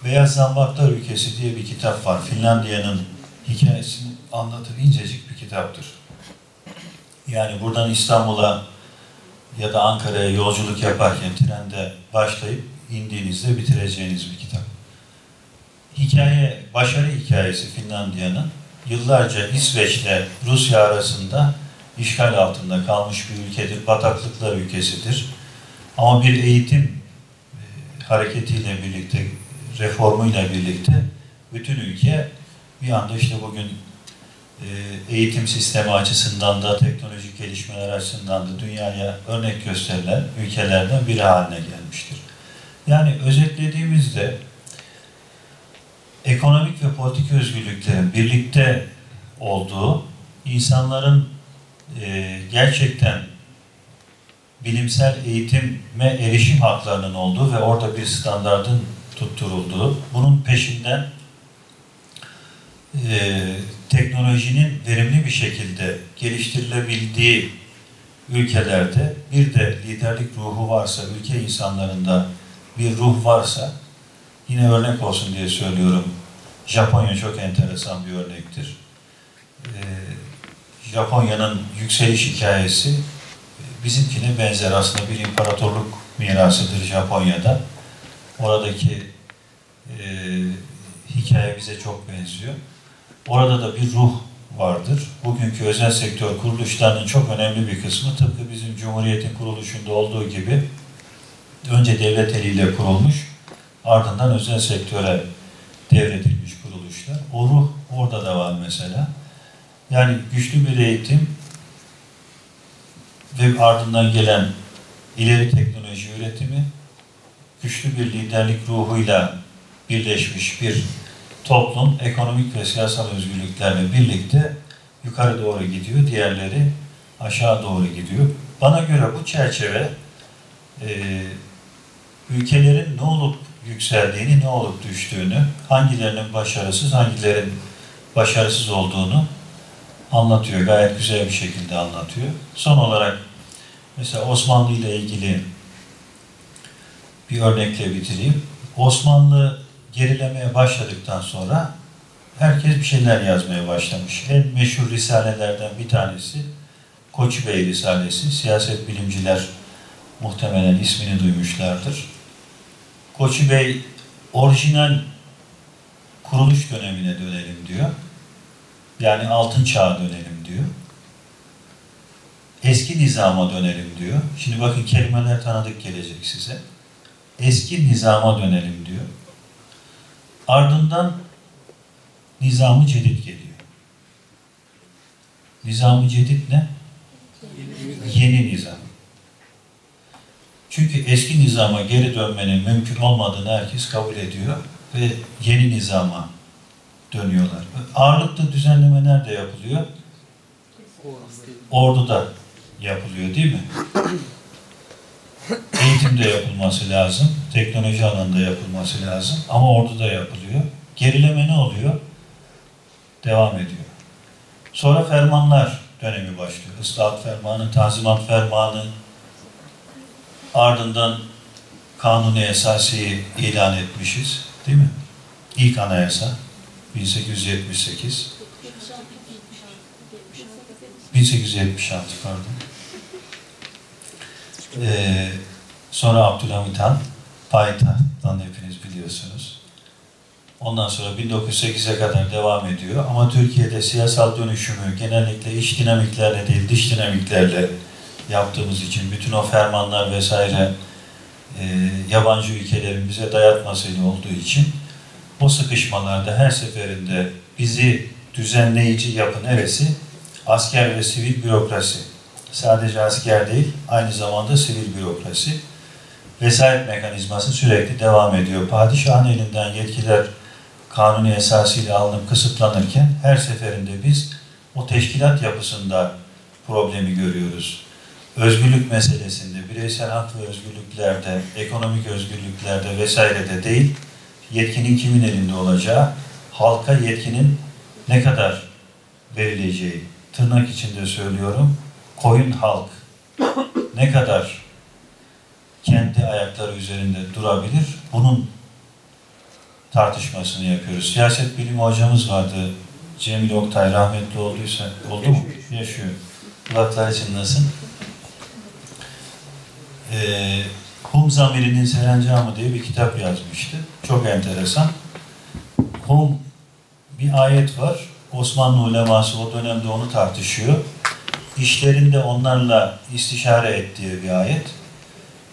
Beyaz Zambaklar Ülkesi diye bir kitap var. Finlandiya'nın hikayesini anlatır incecik bir kitaptır. Yani buradan İstanbul'a ya da Ankara'ya yolculuk yaparken trende başlayıp indiğinizde bitireceğiniz bir kitap. Hikaye, başarı hikayesi Finlandiya'nın yıllarca İsveç'le Rusya arasında işgal altında kalmış bir ülkedir. Bataklıklar ülkesidir. Ama bir eğitim e, hareketiyle birlikte, reformuyla birlikte bütün ülke bir anda işte bugün eğitim sistemi açısından da teknolojik gelişmeler açısından da dünyaya örnek gösterilen ülkelerden biri haline gelmiştir. Yani özetlediğimizde ekonomik ve politik özgürlüklerin birlikte olduğu, insanların e, gerçekten bilimsel eğitime erişim haklarının olduğu ve orada bir standardın tutturulduğu, bunun peşinden e, teknolojinin verimli bir şekilde geliştirilebildiği ülkelerde bir de liderlik ruhu varsa, ülke insanlarında bir ruh varsa, yine örnek olsun diye söylüyorum, Japonya çok enteresan bir örnektir. Ee, Japonya'nın yükseliş hikayesi bizimkine benzer aslında bir imparatorluk mirasıdır Japonya'da. Oradaki e, hikaye bize çok benziyor. Orada da bir ruh vardır. Bugünkü özel sektör kuruluşlarının çok önemli bir kısmı tıpkı bizim Cumhuriyet'in kuruluşunda olduğu gibi önce devlet eliyle kurulmuş, ardından özel sektöre devredilmiş kuruluşlar. O ruh orada da var mesela. Yani güçlü bir eğitim ve ardından gelen ileri teknoloji üretimi güçlü bir liderlik ruhuyla birleşmiş bir toplum ekonomik ve siyasal özgürlüklerle birlikte yukarı doğru gidiyor, diğerleri aşağı doğru gidiyor. Bana göre bu çerçeve e, ülkelerin ne olup yükseldiğini, ne olup düştüğünü, hangilerinin başarısız, hangilerin başarısız olduğunu anlatıyor. Gayet güzel bir şekilde anlatıyor. Son olarak mesela Osmanlı ile ilgili bir örnekle bitireyim. Osmanlı gerilemeye başladıktan sonra herkes bir şeyler yazmaya başlamış. En meşhur risalelerden bir tanesi Koçu Bey Risalesi. Siyaset bilimciler muhtemelen ismini duymuşlardır. Koçu Bey orijinal kuruluş dönemine dönelim diyor. Yani altın çağa dönelim diyor. Eski nizama dönelim diyor. Şimdi bakın kelimeler tanıdık gelecek size. Eski nizama dönelim diyor. Ardından nizamı cedid geliyor. Nizamı cedid ne? Yeni nizam. Çünkü eski nizama geri dönmenin mümkün olmadığını herkes kabul ediyor ve yeni nizama dönüyorlar. Ağırlıklı düzenleme nerede yapılıyor? Orduda yapılıyor değil mi? Eğitimde yapılması lazım, teknoloji alanında yapılması lazım ama orduda yapılıyor. Gerileme ne oluyor? Devam ediyor. Sonra fermanlar dönemi başlıyor. Islahat fermanı, tanzimat fermanı, ardından kanuni esasiyi ilan etmişiz. Değil mi? İlk anayasa 1878 1876 pardon. Ee, sonra Abdülhamit Han payitahttan hepiniz biliyorsunuz. Ondan sonra 1908'e kadar devam ediyor. Ama Türkiye'de siyasal dönüşümü genellikle iç dinamiklerle değil dış dinamiklerle yaptığımız için bütün o fermanlar vesaire e, yabancı ülkelerin bize dayatmasıyla olduğu için o sıkışmalarda her seferinde bizi düzenleyici yapı neresi? Asker ve sivil bürokrasi. Sadece asker değil, aynı zamanda sivil bürokrasi. Vesayet mekanizması sürekli devam ediyor. Padişahın elinden yetkiler kanuni esasıyla alınıp kısıtlanırken her seferinde biz o teşkilat yapısında problemi görüyoruz. Özgürlük meselesinde, bireysel hak ve özgürlüklerde, ekonomik özgürlüklerde vesairede değil, yetkinin kimin elinde olacağı, halka yetkinin ne kadar verileceği, tırnak içinde söylüyorum, koyun halk ne kadar kendi ayakları üzerinde durabilir, bunun tartışmasını yapıyoruz. Siyaset bilimi hocamız vardı, Cemil Oktay rahmetli olduysa, oldu mu? Yaşıyor. Kulakları çınlasın. Ee, Hum Zamiri'nin Serencamı diye bir kitap yazmıştı. Çok enteresan. Hum bir ayet var. Osmanlı uleması o dönemde onu tartışıyor. İşlerinde onlarla istişare ettiği bir ayet.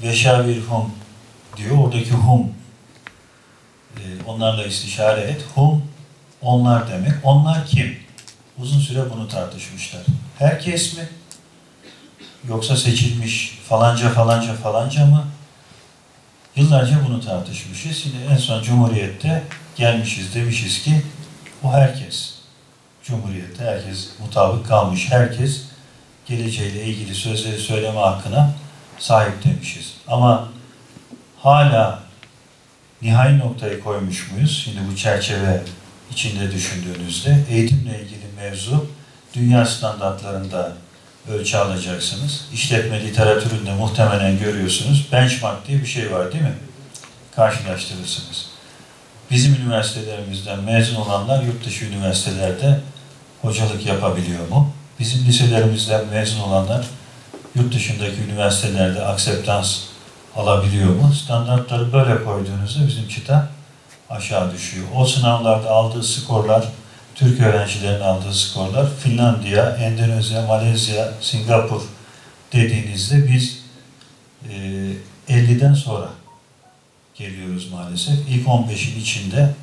Veşavir hum diyor. Oradaki hum e, onlarla istişare et. Hum onlar demek. Onlar kim? Uzun süre bunu tartışmışlar. Herkes mi? Yoksa seçilmiş falanca falanca falanca mı? Yıllarca bunu tartışmışız. Şimdi en son Cumhuriyet'te gelmişiz demişiz ki o herkes. Cumhuriyet'te herkes mutabık kalmış. Herkes geleceğiyle ilgili sözleri söyleme hakkına sahip demişiz. Ama hala nihai noktayı koymuş muyuz? Şimdi bu çerçeve içinde düşündüğünüzde eğitimle ilgili mevzu dünya standartlarında ölçü alacaksınız. İşletme literatüründe muhtemelen görüyorsunuz. Benchmark diye bir şey var değil mi? Karşılaştırırsınız. Bizim üniversitelerimizden mezun olanlar yurt dışı üniversitelerde hocalık yapabiliyor mu? Bizim liselerimizden mezun olanlar yurt dışındaki üniversitelerde akseptans alabiliyor mu? Standartları böyle koyduğunuzda bizim çıta aşağı düşüyor. O sınavlarda aldığı skorlar, Türk öğrencilerin aldığı skorlar, Finlandiya, Endonezya, Malezya, Singapur dediğinizde biz e, 50'den sonra geliyoruz maalesef. İlk 15'in içinde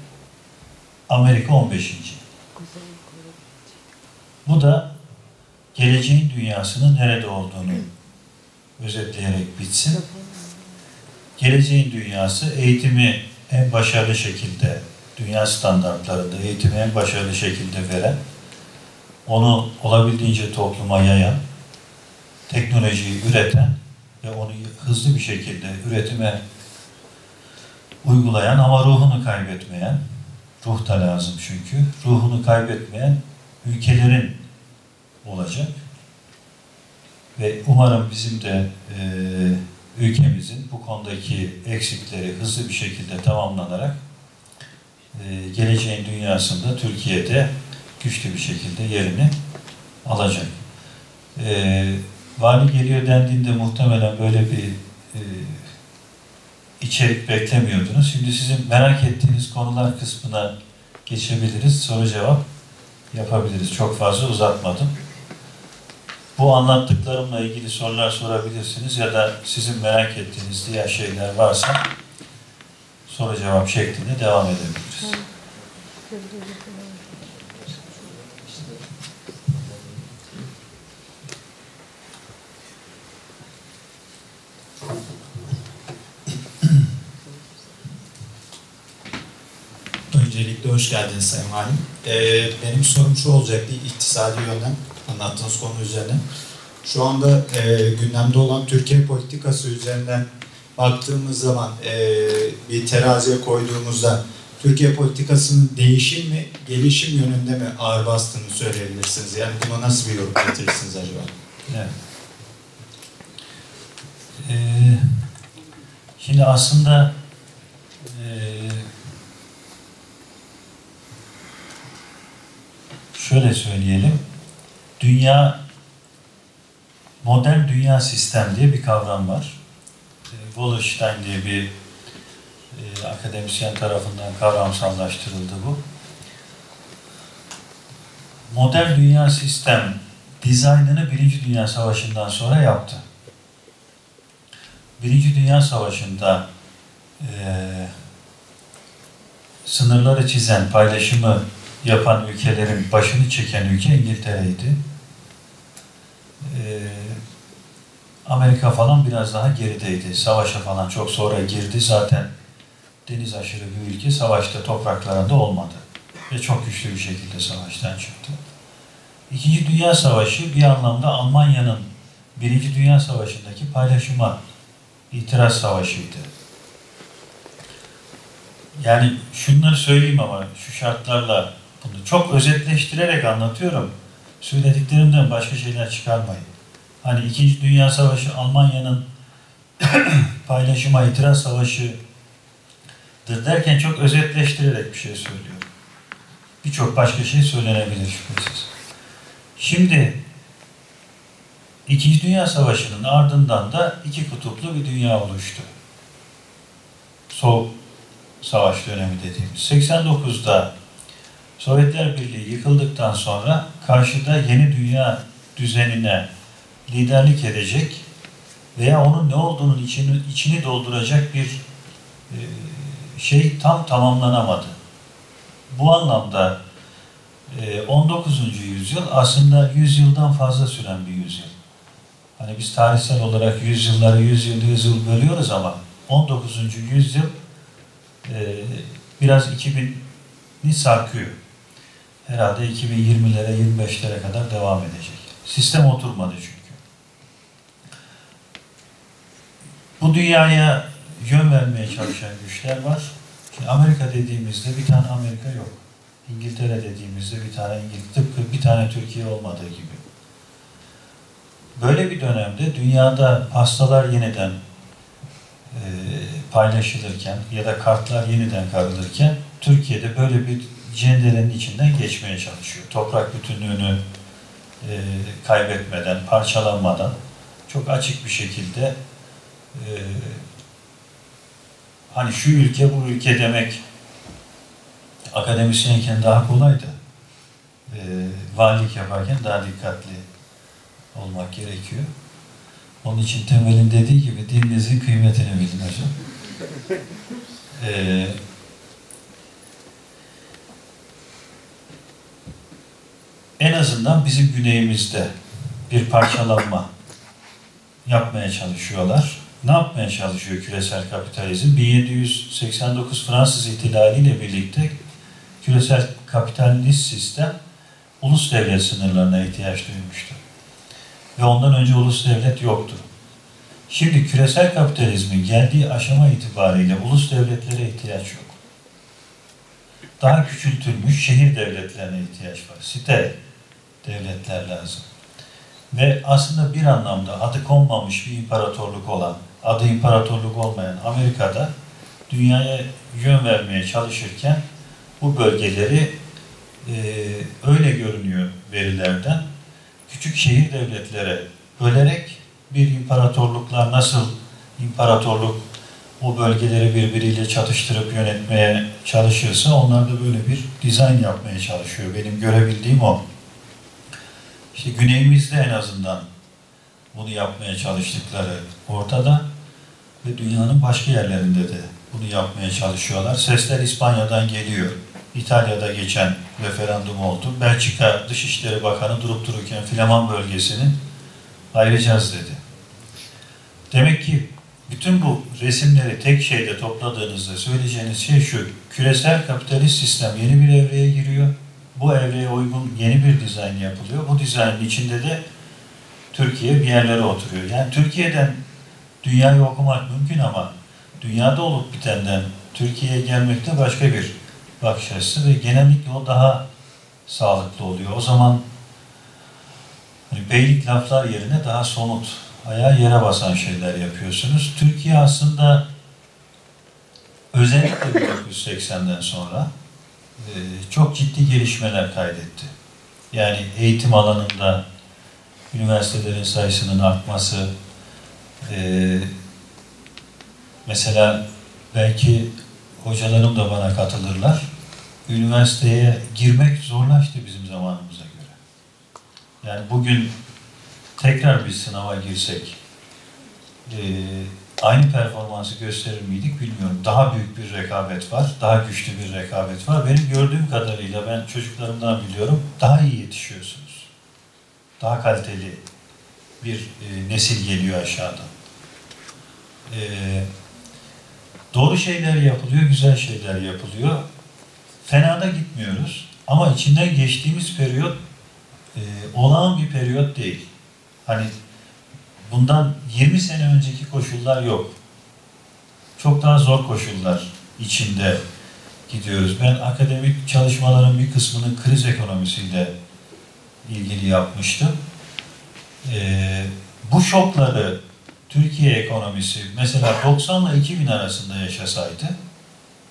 Amerika 15. Bu da geleceğin dünyasının nerede olduğunu özetleyerek bitsin. Geleceğin dünyası eğitimi en başarılı şekilde, dünya standartlarında eğitimi en başarılı şekilde veren, onu olabildiğince topluma yayan, teknolojiyi üreten ve onu hızlı bir şekilde üretime uygulayan ama ruhunu kaybetmeyen, ruh da lazım çünkü, ruhunu kaybetmeyen ülkelerin olacak. Ve umarım bizim de e, ülkemizin bu konudaki eksikleri hızlı bir şekilde tamamlanarak e, geleceğin dünyasında Türkiye'de güçlü bir şekilde yerini alacak. E, vali geliyor dendiğinde muhtemelen böyle bir e, içerik beklemiyordunuz. Şimdi sizin merak ettiğiniz konular kısmına geçebiliriz. Soru cevap yapabiliriz. Çok fazla uzatmadım. Bu anlattıklarımla ilgili sorular sorabilirsiniz ya da sizin merak ettiğiniz diğer şeyler varsa soru cevap şeklinde devam edebiliriz. Öncelikle hoş geldiniz Sayın Valim. Ee, benim sorum şu olacaktı, iktisadi yönden anlattığınız konu üzerine. Şu anda e, gündemde olan Türkiye politikası üzerinden baktığımız zaman e, bir teraziye koyduğumuzda Türkiye politikasının değişim mi, gelişim yönünde mi ağır bastığını söyleyebilirsiniz? Yani buna nasıl bir yorum getirirsiniz acaba? Evet. Ee, şimdi aslında e, şöyle söyleyelim. Dünya modern dünya sistem diye bir kavram var. E, Wallerstein diye bir e, akademisyen tarafından kavramsallaştırıldı bu. Modern dünya sistem dizaynını Birinci Dünya Savaşı'ndan sonra yaptı. Birinci Dünya Savaşı'nda e, sınırları çizen, paylaşımı yapan ülkelerin başını çeken ülke İngiltere'ydi. E, Amerika falan biraz daha gerideydi. Savaşa falan çok sonra girdi. Zaten deniz aşırı bir ülke savaşta topraklarında olmadı. Ve çok güçlü bir şekilde savaştan çıktı. İkinci Dünya Savaşı bir anlamda Almanya'nın Birinci Dünya Savaşı'ndaki paylaşıma itiraz savaşıydı. Yani şunları söyleyeyim ama şu şartlarla bunu çok özetleştirerek anlatıyorum. Söylediklerimden başka şeyler çıkarmayın. Hani İkinci Dünya Savaşı Almanya'nın (clears throat) paylaşıma itiraz savaşıdır derken çok özetleştirerek bir şey söylüyorum. Birçok başka şey söylenebilir şüphesiz. Şimdi İkinci Dünya Savaşı'nın ardından da iki kutuplu bir dünya oluştu. Soğuk Savaş dönemi dediğimiz. 89'da Sovyetler Birliği yıkıldıktan sonra karşıda yeni dünya düzenine liderlik edecek veya onun ne olduğunun içini, içini dolduracak bir e, şey tam tamamlanamadı. Bu anlamda 19. yüzyıl aslında 100 yıldan fazla süren bir yüzyıl. Hani biz tarihsel olarak yüzyılları 100 yıl 100 yıl bölüyoruz ama 19. yüzyıl e, biraz 2000'i sarkıyor. Herhalde 2020'lere 25'lere kadar devam edecek. Sistem oturmadı çünkü. Bu dünyaya yön vermeye çalışan güçler var. Şimdi Amerika dediğimizde bir tane Amerika yok. İngiltere dediğimizde bir tane İngiltere, tıpkı bir tane Türkiye olmadığı gibi. Böyle bir dönemde dünyada pastalar yeniden e, paylaşılırken ya da kartlar yeniden karılırken Türkiye'de böyle bir cendelerin içinden geçmeye çalışıyor. Toprak bütünlüğünü e, kaybetmeden, parçalanmadan çok açık bir şekilde e, hani şu ülke bu ülke demek akademisyenken daha kolaydı. E, valilik yaparken daha dikkatli olmak gerekiyor. Onun için Temel'in dediği gibi dilinizin kıymetini bilin hocam. Ee, en azından bizim güneyimizde bir parçalanma yapmaya çalışıyorlar. Ne yapmaya çalışıyor küresel kapitalizm? 1789 Fransız ihtilali ile birlikte küresel kapitalist sistem ulus devlet sınırlarına ihtiyaç duymuştu. Ve ondan önce ulus devlet yoktu. Şimdi küresel kapitalizmin geldiği aşama itibariyle ulus devletlere ihtiyaç yok. Daha küçültülmüş şehir devletlerine ihtiyaç var. Site devletler lazım. Ve aslında bir anlamda adı konmamış bir imparatorluk olan, adı imparatorluk olmayan Amerika'da dünyaya yön vermeye çalışırken bu bölgeleri e, öyle görünüyor verilerden küçük şehir devletlere bölerek bir imparatorluklar nasıl imparatorluk o bölgeleri birbiriyle çatıştırıp yönetmeye çalışırsa onlar da böyle bir dizayn yapmaya çalışıyor. Benim görebildiğim o. İşte güneyimizde en azından bunu yapmaya çalıştıkları ortada ve dünyanın başka yerlerinde de bunu yapmaya çalışıyorlar. Sesler İspanya'dan geliyor. İtalya'da geçen referandum oldu. Belçika Dışişleri Bakanı durup dururken Flaman bölgesini ayıracağız dedi. Demek ki bütün bu resimleri tek şeyde topladığınızda söyleyeceğiniz şey şu. Küresel kapitalist sistem yeni bir evreye giriyor. Bu evreye uygun yeni bir dizayn yapılıyor. Bu dizaynın içinde de Türkiye bir yerlere oturuyor. Yani Türkiye'den dünyayı okumak mümkün ama dünyada olup bitenden Türkiye'ye gelmekte başka bir bakış açısı ve genellikle o daha sağlıklı oluyor. O zaman hani beylik laflar yerine daha somut, ayağa yere basan şeyler yapıyorsunuz. Türkiye aslında özellikle 1980'den sonra çok ciddi gelişmeler kaydetti. Yani eğitim alanında üniversitelerin sayısının artması, e, mesela belki hocalarım da bana katılırlar. Üniversiteye girmek zorlaştı bizim zamanımıza göre. Yani bugün tekrar bir sınava girsek e, aynı performansı gösterir miydik bilmiyorum. Daha büyük bir rekabet var, daha güçlü bir rekabet var. Benim gördüğüm kadarıyla ben çocuklarımdan biliyorum, daha iyi yetişiyorsunuz. Daha kaliteli bir e, nesil geliyor aşağıdan. E, doğru şeyler yapılıyor, güzel şeyler yapılıyor. Fena da gitmiyoruz. Ama içinden geçtiğimiz periyot e, olağan bir periyot değil. Hani bundan 20 sene önceki koşullar yok. Çok daha zor koşullar içinde gidiyoruz. Ben akademik çalışmaların bir kısmını kriz ekonomisiyle ilgili yapmıştım. Ee, bu şokları Türkiye ekonomisi mesela 90 ile 2000 arasında yaşasaydı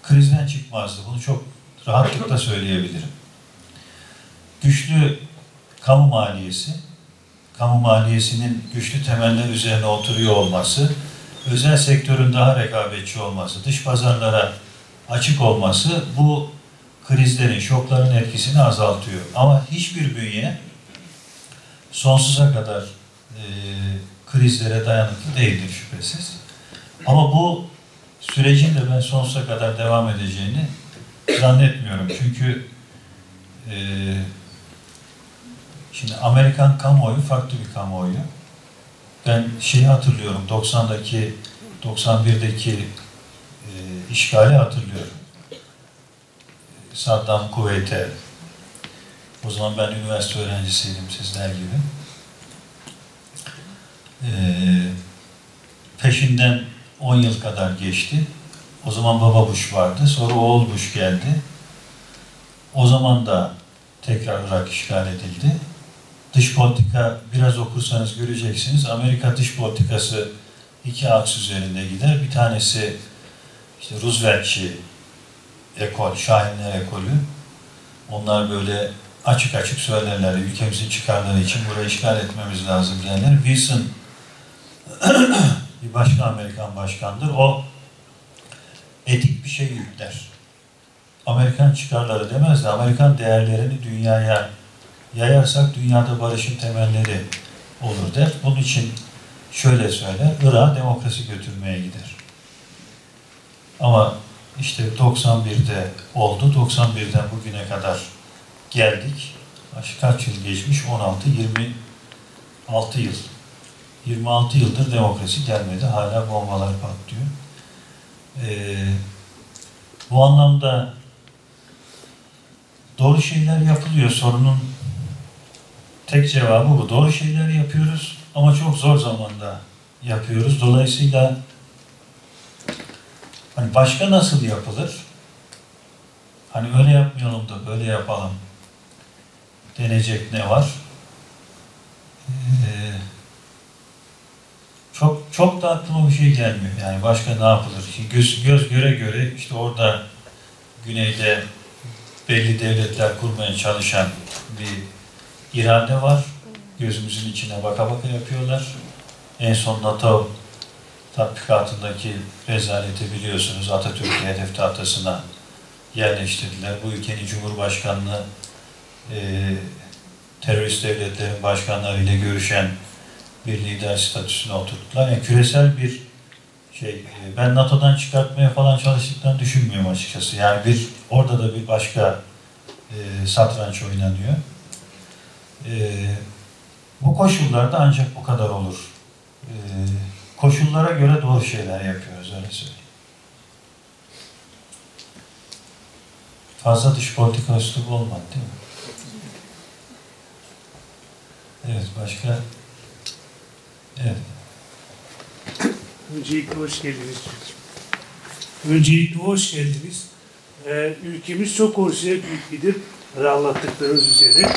krizden çıkmazdı. Bunu çok rahatlıkla söyleyebilirim. Güçlü kamu maliyesi, kamu maliyesinin güçlü temeller üzerine oturuyor olması, özel sektörün daha rekabetçi olması, dış pazarlara açık olması bu krizlerin, şokların etkisini azaltıyor. Ama hiçbir bünye sonsuza kadar e, krizlere dayanıklı değildir şüphesiz. Ama bu sürecin de ben sonsuza kadar devam edeceğini zannetmiyorum. Çünkü e, şimdi Amerikan kamuoyu farklı bir kamuoyu. Ben şeyi hatırlıyorum 90'daki 91'deki e, işgali hatırlıyorum. Saddam Kuveyt'e o zaman ben üniversite öğrencisiydim sizler gibi. E, peşinden 10 yıl kadar geçti. O zaman baba Bush vardı. Sonra oğul Bush geldi. O zaman da tekrar Irak işgal edildi. Dış politika biraz okursanız göreceksiniz. Amerika dış politikası iki aks üzerinde gider. Bir tanesi işte Rooseveltçi ekol, Şahinler ekolü. Onlar böyle açık açık söylerler. Ülkemizin çıkarları için burayı işgal etmemiz lazım derler. Wilson (clears throat) bir başka Amerikan başkandır. O etik bir şey yükler. Amerikan çıkarları demez de Amerikan değerlerini dünyaya yayarsak dünyada barışın temelleri olur der. Bunun için şöyle söyler, Irak'a demokrasi götürmeye gider. Ama işte 91'de oldu, 91'den bugüne kadar geldik. Kaç yıl geçmiş? 16, 26 yıl. 26 yıldır demokrasi gelmedi. Hala bombalar patlıyor. Ee, bu anlamda doğru şeyler yapılıyor. Sorunun tek cevabı bu. Doğru şeyler yapıyoruz ama çok zor zamanda yapıyoruz. Dolayısıyla hani başka nasıl yapılır? Hani öyle yapmayalım da böyle yapalım denecek ne var? Ee, çok çok da aklıma bir şey gelmiyor. Yani başka ne yapılır? Şimdi göz, göz göre göre işte orada güneyde belli devletler kurmaya çalışan bir irade var. Gözümüzün içine baka baka yapıyorlar. En son NATO tatbikatındaki rezaleti biliyorsunuz. Atatürk'ü hedef tahtasına yerleştirdiler. Bu ülkenin Cumhurbaşkanlığı e, terörist devletlerin başkanlarıyla görüşen bir lider statüsüne oturttular. Yani küresel bir şey, e, ben NATO'dan çıkartmaya falan çalıştıklarını düşünmüyorum açıkçası. Yani bir orada da bir başka e, satranç oynanıyor. E, bu koşullarda ancak bu kadar olur. E, koşullara göre doğru şeyler yapıyoruz öyle söyleyeyim. Fazla dış politika üslubu olmadı değil mi? Evet başka Evet. Öncelikle hoş geldiniz. Öncelikle hoş geldiniz. Ee, ülkemiz çok orijinal bir ülkedir. Anlattıklarınız üzere.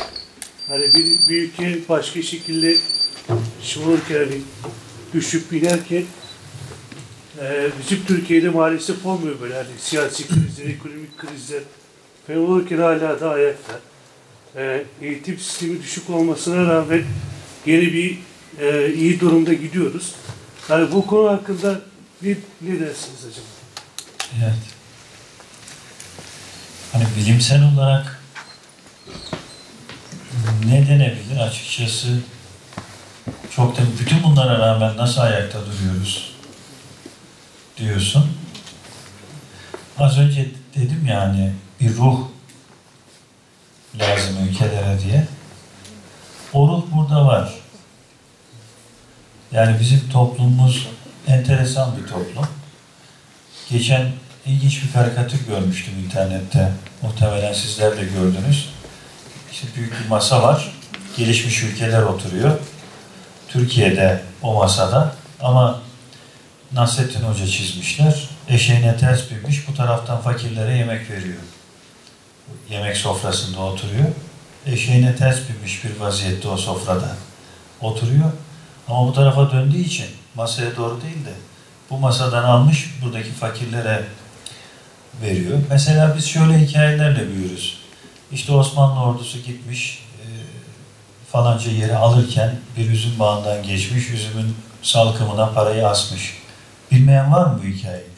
Hani bir, bir ülke başka şekilde şımarırken hani düşüp binerken e, bizim Türkiye'de maalesef olmuyor böyle hani siyasi krizler, ekonomik krizler falan olurken hala da ayakta. E, eğitim sistemi düşük olmasına rağmen yeni bir e, iyi durumda gidiyoruz. Yani bu konu hakkında ne, ne dersiniz acaba? Evet. Hani bilimsel olarak ne denebilir açıkçası çok da bütün bunlara rağmen nasıl ayakta duruyoruz diyorsun. Az önce dedim yani bir ruh lazım ülkelere diye. O ruh burada var. Yani bizim toplumumuz enteresan bir toplum. Geçen ilginç bir karikatür görmüştüm internette. Muhtemelen sizler de gördünüz. İşte büyük bir masa var. Gelişmiş ülkeler oturuyor. Türkiye'de o masada ama Nasrettin Hoca çizmişler. Eşeğine ters binmiş. Bu taraftan fakirlere yemek veriyor. Yemek sofrasında oturuyor. Eşeğine ters binmiş bir vaziyette o sofrada oturuyor. Ama bu tarafa döndüğü için masaya doğru değil de bu masadan almış buradaki fakirlere veriyor. Mesela biz şöyle hikayelerle büyürüz. İşte Osmanlı ordusu gitmiş e, falanca yeri alırken bir üzüm bağından geçmiş, üzümün salkımına parayı asmış. Bilmeyen var mı bu hikayeyi?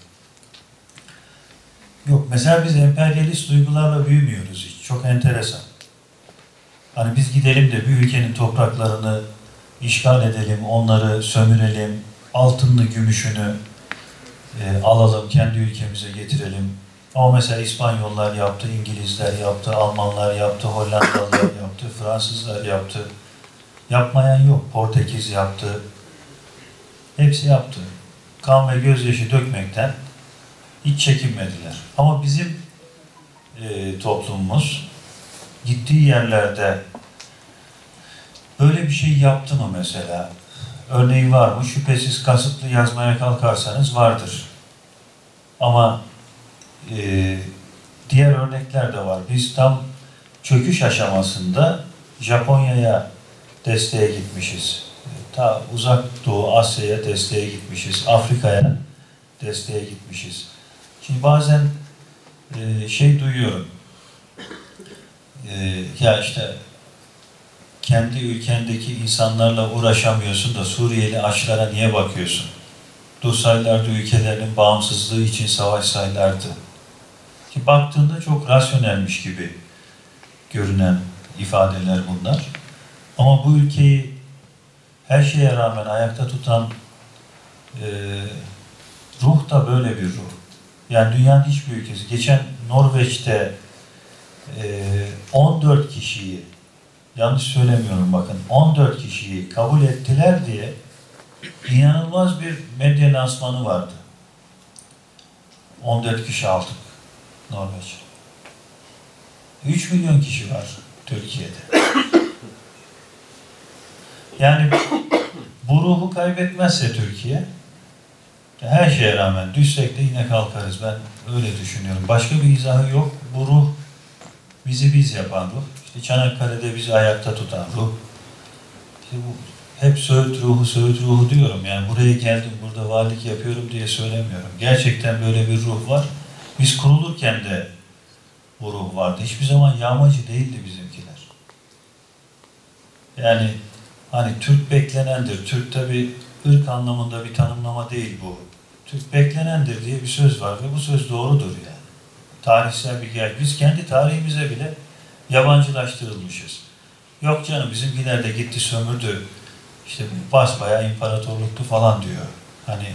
Yok. Mesela biz emperyalist duygularla büyümüyoruz hiç. Çok enteresan. Hani biz gidelim de bir ülkenin topraklarını işgal edelim, onları sömürelim, altınlı gümüşünü e, alalım, kendi ülkemize getirelim. Ama mesela İspanyollar yaptı, İngilizler yaptı, Almanlar yaptı, Hollandalılar (coughs) yaptı, Fransızlar yaptı. Yapmayan yok. Portekiz yaptı. Hepsi yaptı. kan ve gözyaşı dökmekten hiç çekinmediler. Ama bizim e, toplumumuz gittiği yerlerde böyle bir şey yaptı mı mesela? Örneği var mı? Şüphesiz kasıtlı yazmaya kalkarsanız vardır. Ama e, diğer örnekler de var. Biz tam çöküş aşamasında Japonya'ya desteğe gitmişiz. Ta uzak Doğu Asya'ya desteğe gitmişiz. Afrika'ya desteğe gitmişiz. Şimdi bazen e, şey duyuyorum. E, ya işte kendi ülkendeki insanlarla uğraşamıyorsun da Suriyeli açlara niye bakıyorsun? Dursaylardı ülkelerinin bağımsızlığı için savaşsaylardı. Ki baktığında çok rasyonelmiş gibi görünen ifadeler bunlar. Ama bu ülkeyi her şeye rağmen ayakta tutan e, ruh da böyle bir ruh. Yani dünyanın hiçbir ülkesi. Geçen Norveç'te e, 14 kişiyi yanlış söylemiyorum bakın 14 kişiyi kabul ettiler diye inanılmaz bir medya lansmanı vardı. 14 kişi aldık Norveç. 3 milyon kişi var Türkiye'de. Yani bu ruhu kaybetmezse Türkiye her şeye rağmen düşsek de yine kalkarız. Ben öyle düşünüyorum. Başka bir izahı yok. Bu ruh bizi biz yapan ruh. İşte Çanakkale'de bizi ayakta tutan ruh. İşte bu hep Söğüt ruhu, Söğüt ruhu diyorum. Yani buraya geldim, burada valilik yapıyorum diye söylemiyorum. Gerçekten böyle bir ruh var. Biz kurulurken de bu ruh vardı. Hiçbir zaman yağmacı değildi bizimkiler. Yani hani Türk beklenendir. Türk tabi ırk anlamında bir tanımlama değil bu. Türk beklenendir diye bir söz var ve bu söz doğrudur yani. Tarihsel bir gel. Biz kendi tarihimize bile yabancılaştırılmışız. Yok canım bizimkiler de gitti sömürdü. İşte basbayağı imparatorluktu falan diyor. Hani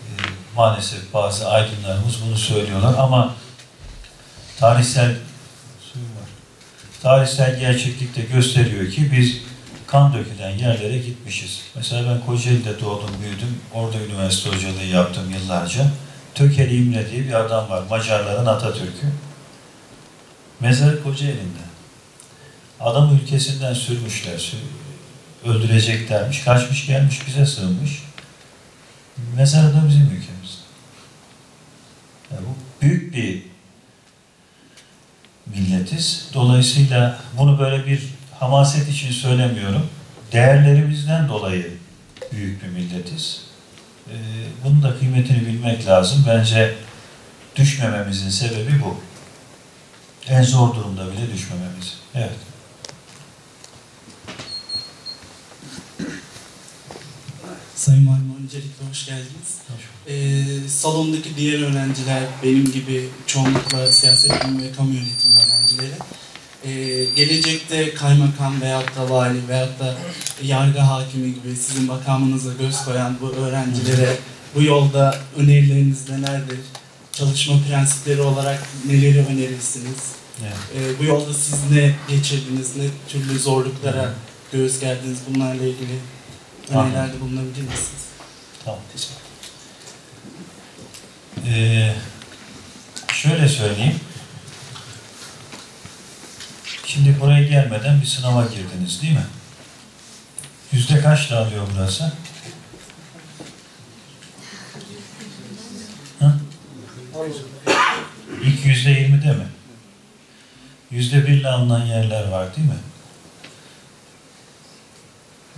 e, maalesef bazı aydınlarımız bunu söylüyorlar ama tarihsel. Tarihsel gerçeklik de gösteriyor ki biz kan dökülen yerlere gitmişiz. Mesela ben Kocaeli'de doğdum, büyüdüm. Orada üniversite hocalığı yaptım yıllarca. Tökeli İmre diye bir adam var. Macarların Atatürk'ü. Mezarı Kocaeli'nde. Adamı ülkesinden sürmüşler. Öldüreceklermiş. Kaçmış gelmiş bize sığınmış. Mezarı da bizim ülkemizde. Yani bu büyük bir milletiz. Dolayısıyla bunu böyle bir hamaset için söylemiyorum. Değerlerimizden dolayı büyük bir milletiz. Ee, bunun da kıymetini bilmek lazım. Bence düşmememizin sebebi bu. En zor durumda bile düşmememiz. Evet. Sayın Valim öncelikle hoş geldiniz. Hoş Ee, salondaki diğer öğrenciler benim gibi çoğunlukla siyaset bilimi ve kamu yönetimi öğrencileri. Ee, gelecekte kaymakam veyahut da vali veyahut da yargı hakimi gibi sizin makamınıza göz koyan bu öğrencilere bu yolda önerileriniz nelerdir? Çalışma prensipleri olarak neleri önerirsiniz? Evet. Ee, bu yolda siz ne geçirdiniz, ne türlü zorluklara göğüs gerdiniz bunlarla ilgili önerilerde bulunabilir misiniz? Tamam. Teşekkür Ee, şöyle söyleyeyim. Şimdi buraya gelmeden bir sınava girdiniz değil mi? Yüzde kaçla alıyor burası? Hı? İlk yüzde yirmide mi? Yüzde birle alınan yerler var değil mi?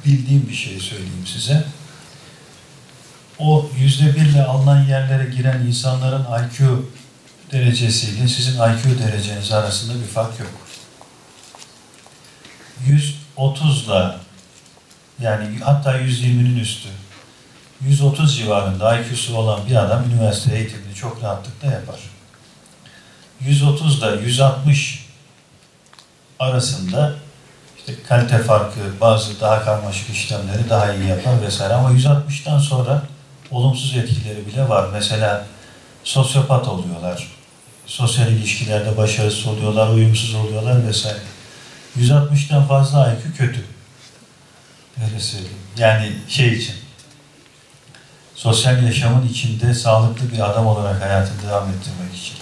Bildiğim bir şey söyleyeyim size o yüzde birle alınan yerlere giren insanların IQ derecesiyle sizin IQ dereceniz arasında bir fark yok. 130'la yani hatta 120'nin üstü 130 civarında IQ'su olan bir adam üniversite eğitimini çok rahatlıkla yapar. 130 ile 160 arasında kalite farkı, bazı daha karmaşık işlemleri daha iyi yapar vesaire. Ama 160'tan sonra olumsuz etkileri bile var. Mesela sosyopat oluyorlar. Sosyal ilişkilerde başarısız oluyorlar, uyumsuz oluyorlar vesaire. 160'tan fazla IQ kötü. Öyle söyleyeyim. Yani şey için. sosyal yaşamın içinde sağlıklı bir adam olarak hayatını devam ettirmek için.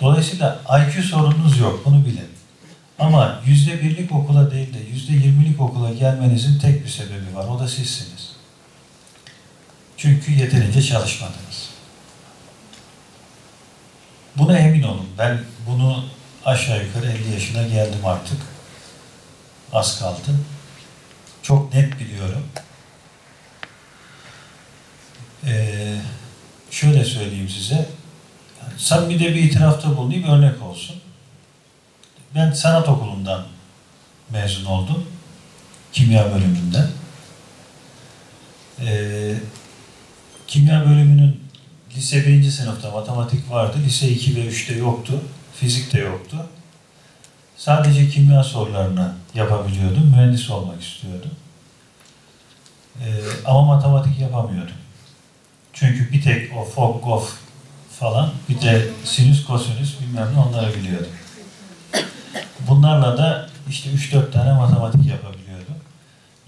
Dolayısıyla IQ sorununuz yok, bunu bilin. Ama yüzde birlik okula değil de yüzde yirmilik okula gelmenizin tek bir sebebi var, o da sizsiniz. Çünkü yeterince çalışmadınız. Buna emin olun. Ben bunu aşağı yukarı 50 yaşına geldim artık. Az kaldı. Çok net biliyorum. Ee, şöyle söyleyeyim size. Samimi de bir itirafta bulunayım, örnek olsun. Ben sanat okulundan mezun oldum. Kimya bölümünden. Ee, kimya bölümünün lise birinci sınıfta matematik vardı. Lise 2 ve 3'te yoktu. Fizik de yoktu. Sadece kimya sorularını yapabiliyordum. Mühendis olmak istiyordum. Ee, ama matematik yapamıyordum. Çünkü bir tek o fog, gof falan bir de sinüs, kosinüs bilmem ne onları biliyordum. Bunlarla da işte 3-4 tane matematik yapabiliyordum.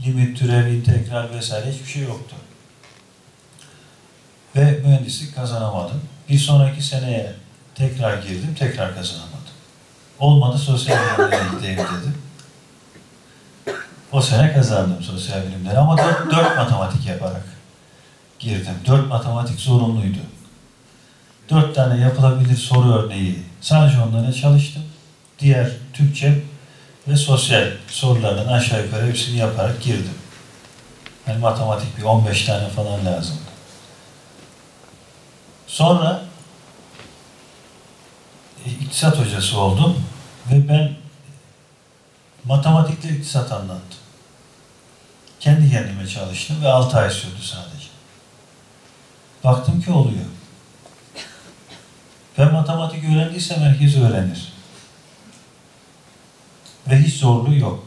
Limit, türev, integral vesaire hiçbir şey yoktu. Ve mühendislik kazanamadım. Bir sonraki seneye tekrar girdim, tekrar kazanamadım. Olmadı sosyal bilimlere gideyim dedim. O sene kazandım sosyal bilimleri ama dört, dört matematik yaparak girdim. Dört matematik zorunluydu. Dört tane yapılabilir soru örneği sadece onlara çalıştım. Diğer Türkçe ve sosyal sorularının aşağı yukarı hepsini yaparak girdim. Yani matematik bir 15 tane falan lazım. Sonra e, iktisat hocası oldum ve ben matematikle iktisat anlattım. Kendi kendime çalıştım ve 6 ay sürdü sadece. Baktım ki oluyor. Ben matematik öğrendiysem herkes öğrenir. Ve hiç zorluğu yok.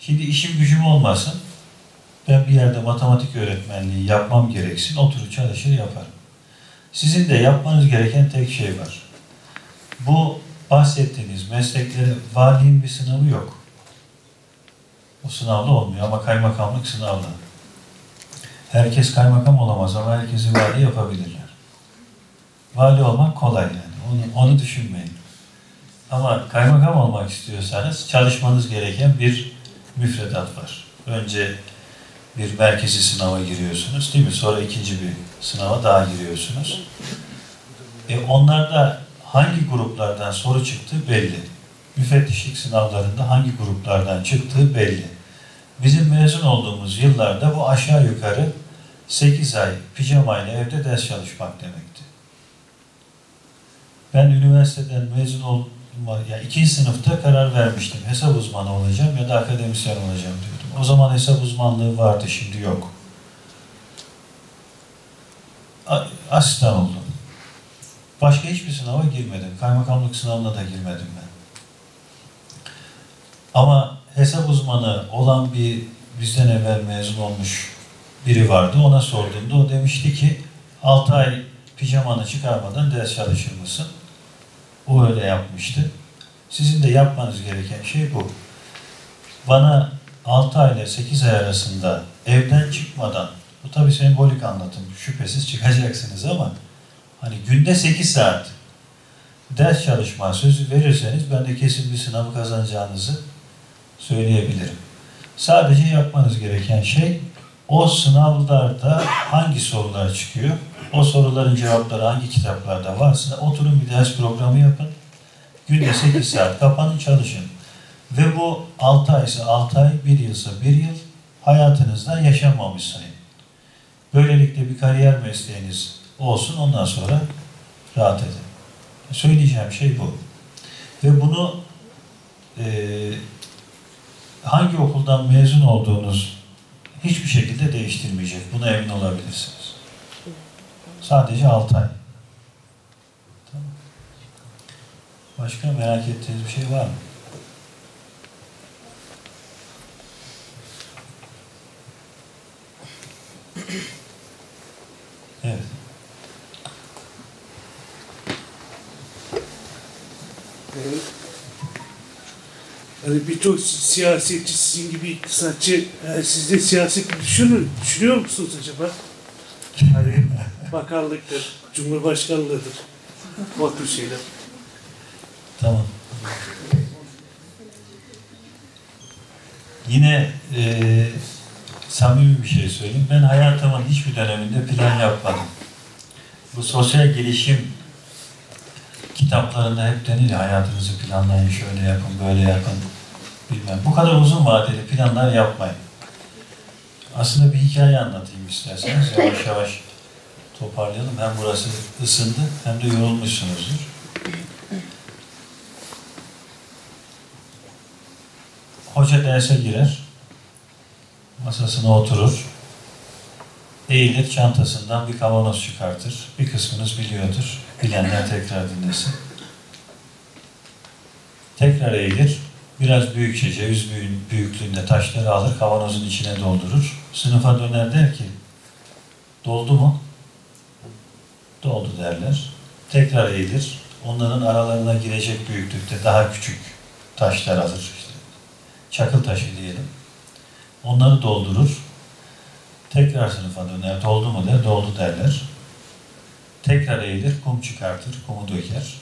Şimdi işim gücüm olmasın, ben bir yerde matematik öğretmenliği yapmam gereksin, oturur çalışır yaparım. Sizin de yapmanız gereken tek şey var. Bu bahsettiğiniz mesleklere valinin bir sınavı yok. O sınavda olmuyor ama kaymakamlık sınavda. Herkes kaymakam olamaz ama herkesi vali yapabilirler. Vali olmak kolay yani. Onu, onu düşünmeyin. Ama kaymakam olmak istiyorsanız çalışmanız gereken bir müfredat var. Önce bir merkezi sınava giriyorsunuz değil mi? Sonra ikinci bir sınava daha giriyorsunuz. E onlarda hangi gruplardan soru çıktığı belli. Müfettişlik sınavlarında hangi gruplardan çıktığı belli. Bizim mezun olduğumuz yıllarda bu aşağı yukarı 8 ay pijamayla evde ders çalışmak demekti. Ben üniversiteden mezun oldum, yani ikinci sınıfta karar vermiştim. Hesap uzmanı olacağım ya da akademisyen olacağım diyordum. O zaman hesap uzmanlığı vardı, şimdi yok. Asistan oldum. Başka hiçbir sınava girmedim. Kaymakamlık sınavına da girmedim ben. Ama hesap uzmanı olan bir bizden evvel mezun olmuş biri vardı. Ona sorduğumda o demişti ki 6 ay pijamanı çıkarmadan ders çalışır mısın? O öyle yapmıştı. Sizin de yapmanız gereken şey bu. Bana 6 ay ile 8 ay arasında evden çıkmadan, bu tabii sembolik anlatım, şüphesiz çıkacaksınız ama hani günde 8 saat ders çalışma sözü verirseniz ben de kesin bir sınavı kazanacağınızı söyleyebilirim. Sadece yapmanız gereken şey o sınavlarda hangi sorular çıkıyor, o soruların cevapları hangi kitaplarda varsa oturun bir ders programı yapın. Günde 8 saat kapanın çalışın. Ve bu 6 ay ise 6 ay, 1 yılsa 1 yıl hayatınızda yaşanmamış sayın. Böylelikle bir kariyer mesleğiniz olsun ondan sonra rahat edin. Söyleyeceğim şey bu. Ve bunu e, hangi okuldan mezun olduğunuz hiçbir şekilde değiştirmeyecek. Buna emin olabilirsiniz. Sadece 6 ay. Tamam. Başka merak ettiğiniz bir şey var mı? Evet. Evet. Yani birçok siyasetçi sizin gibi iktisatçı, yani siz de siyaset düşünür, düşünüyor musunuz acaba? Hani bakanlıktır, cumhurbaşkanlığıdır. O tür şeyler. Tamam. Yine e, samimi bir şey söyleyeyim. Ben hayatımın hiçbir döneminde plan yapmadım. Bu sosyal gelişim kitaplarında hep denir ya hayatınızı planlayın, şöyle yapın, böyle yapın. Bilmem. Bu kadar uzun vadeli planlar yapmayın. Aslında bir hikaye anlatayım isterseniz. Yavaş yavaş toparlayalım. Hem burası ısındı hem de yorulmuşsunuzdur. Hoca derse girer, masasına oturur, eğilir çantasından bir kavanoz çıkartır. Bir kısmınız biliyordur, bilenler tekrar dinlesin. Tekrar eğilir, biraz büyükçe ceviz büyü- büyüklüğünde taşları alır, kavanozun içine doldurur. Sınıfa döner der ki, doldu mu? Doldu derler. Tekrar eğilir, onların aralarına girecek büyüklükte daha küçük taşlar alır. İşte çakıl taşı diyelim. Onları doldurur. Tekrar sınıfa döner. Doldu mu der. Doldu derler. Tekrar eğilir. Kum çıkartır. Kumu döker.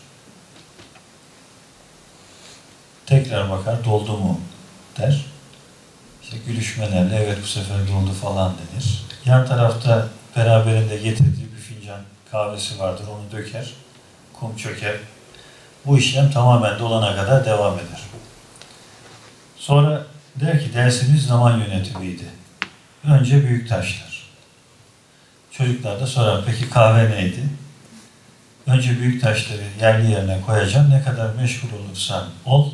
Tekrar bakar. Doldu mu der. İşte gülüşmelerle evet bu sefer doldu falan denir. Yan tarafta beraberinde getirdiği bir fincan kahvesi vardır. Onu döker. Kum çöker. Bu işlem tamamen dolana kadar devam eder. Sonra der ki dersimiz zaman yönetimiydi. Önce büyük taşlar. Çocuklar da sorar peki kahve neydi? Önce büyük taşları yerli yerine koyacaksın. Ne kadar meşgul olursan ol.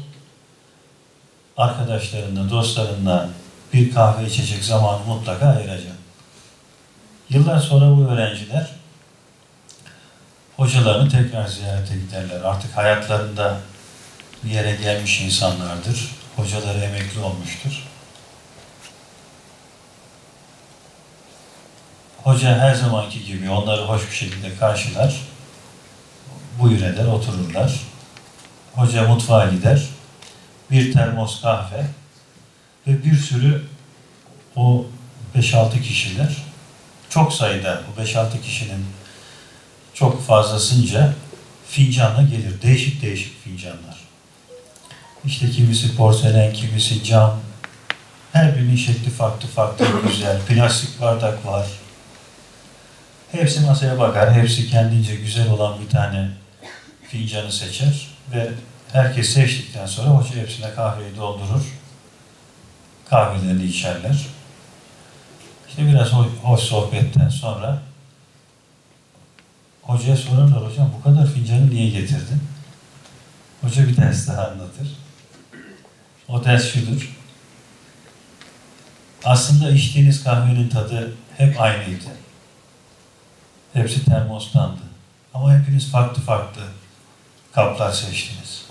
Arkadaşlarınla, dostlarınla bir kahve içecek zamanı mutlaka ayıracaksın. Yıllar sonra bu öğrenciler hocalarını tekrar ziyarete giderler. Artık hayatlarında bir yere gelmiş insanlardır. Hocaları emekli olmuştur. Hoca her zamanki gibi onları hoş bir şekilde karşılar. Buyur eder, otururlar. Hoca mutfağa gider. Bir termos kahve ve bir sürü o 5-6 kişiler çok sayıda bu 5-6 kişinin çok fazlasınca fincanla gelir. Değişik değişik fincanlar. İşte kimisi porselen, kimisi cam. Her birinin şekli farklı farklı güzel. Plastik bardak var. Hepsi masaya bakar. Hepsi kendince güzel olan bir tane fincanı seçer ve herkes seçtikten sonra hoca hepsine kahveyi doldurur. Kahvelerini içerler. İşte biraz ho- hoş sohbetten sonra hocaya sorarlar hocam bu kadar fincanı niye getirdin? Hoca bir ders daha anlatır. O ders şudur. Aslında içtiğiniz kahvenin tadı hep aynıydı. Hepsi termostandı. Ama hepiniz farklı farklı kaplar seçtiniz.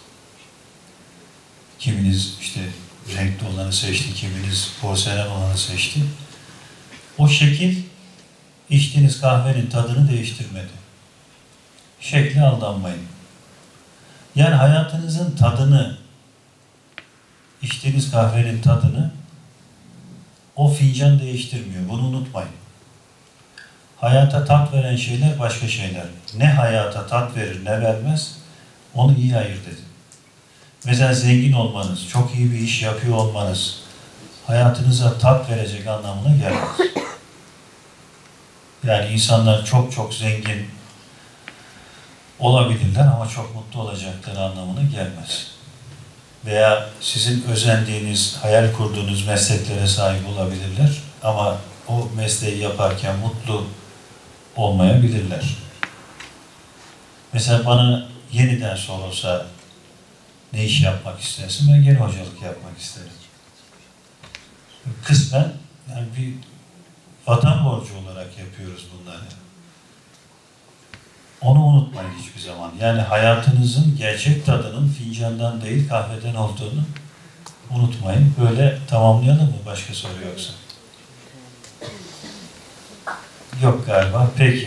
Kiminiz işte renkli olanı seçti, kiminiz porselen olanı seçti. O şekil içtiğiniz kahvenin tadını değiştirmedi. Şekle aldanmayın. Yani hayatınızın tadını, içtiğiniz kahvenin tadını o fincan değiştirmiyor. Bunu unutmayın. Hayata tat veren şeyler başka şeyler. Ne hayata tat verir ne vermez onu iyi ayırt edin. Mesela zengin olmanız, çok iyi bir iş yapıyor olmanız hayatınıza tat verecek anlamına gelmez. Yani insanlar çok çok zengin olabilirler ama çok mutlu olacakları anlamına gelmez. Veya sizin özendiğiniz, hayal kurduğunuz mesleklere sahip olabilirler ama o mesleği yaparken mutlu olmayabilirler. Mesela bana yeniden sorulsa ne iş yapmak istersin? Ben gene hocalık yapmak isterim. Kısmen yani bir vatan borcu olarak yapıyoruz bunları. Onu unutmayın hiçbir zaman. Yani hayatınızın gerçek tadının fincandan değil kahveden olduğunu unutmayın. Böyle tamamlayalım mı? Başka soru yoksa. Yok galiba. Peki.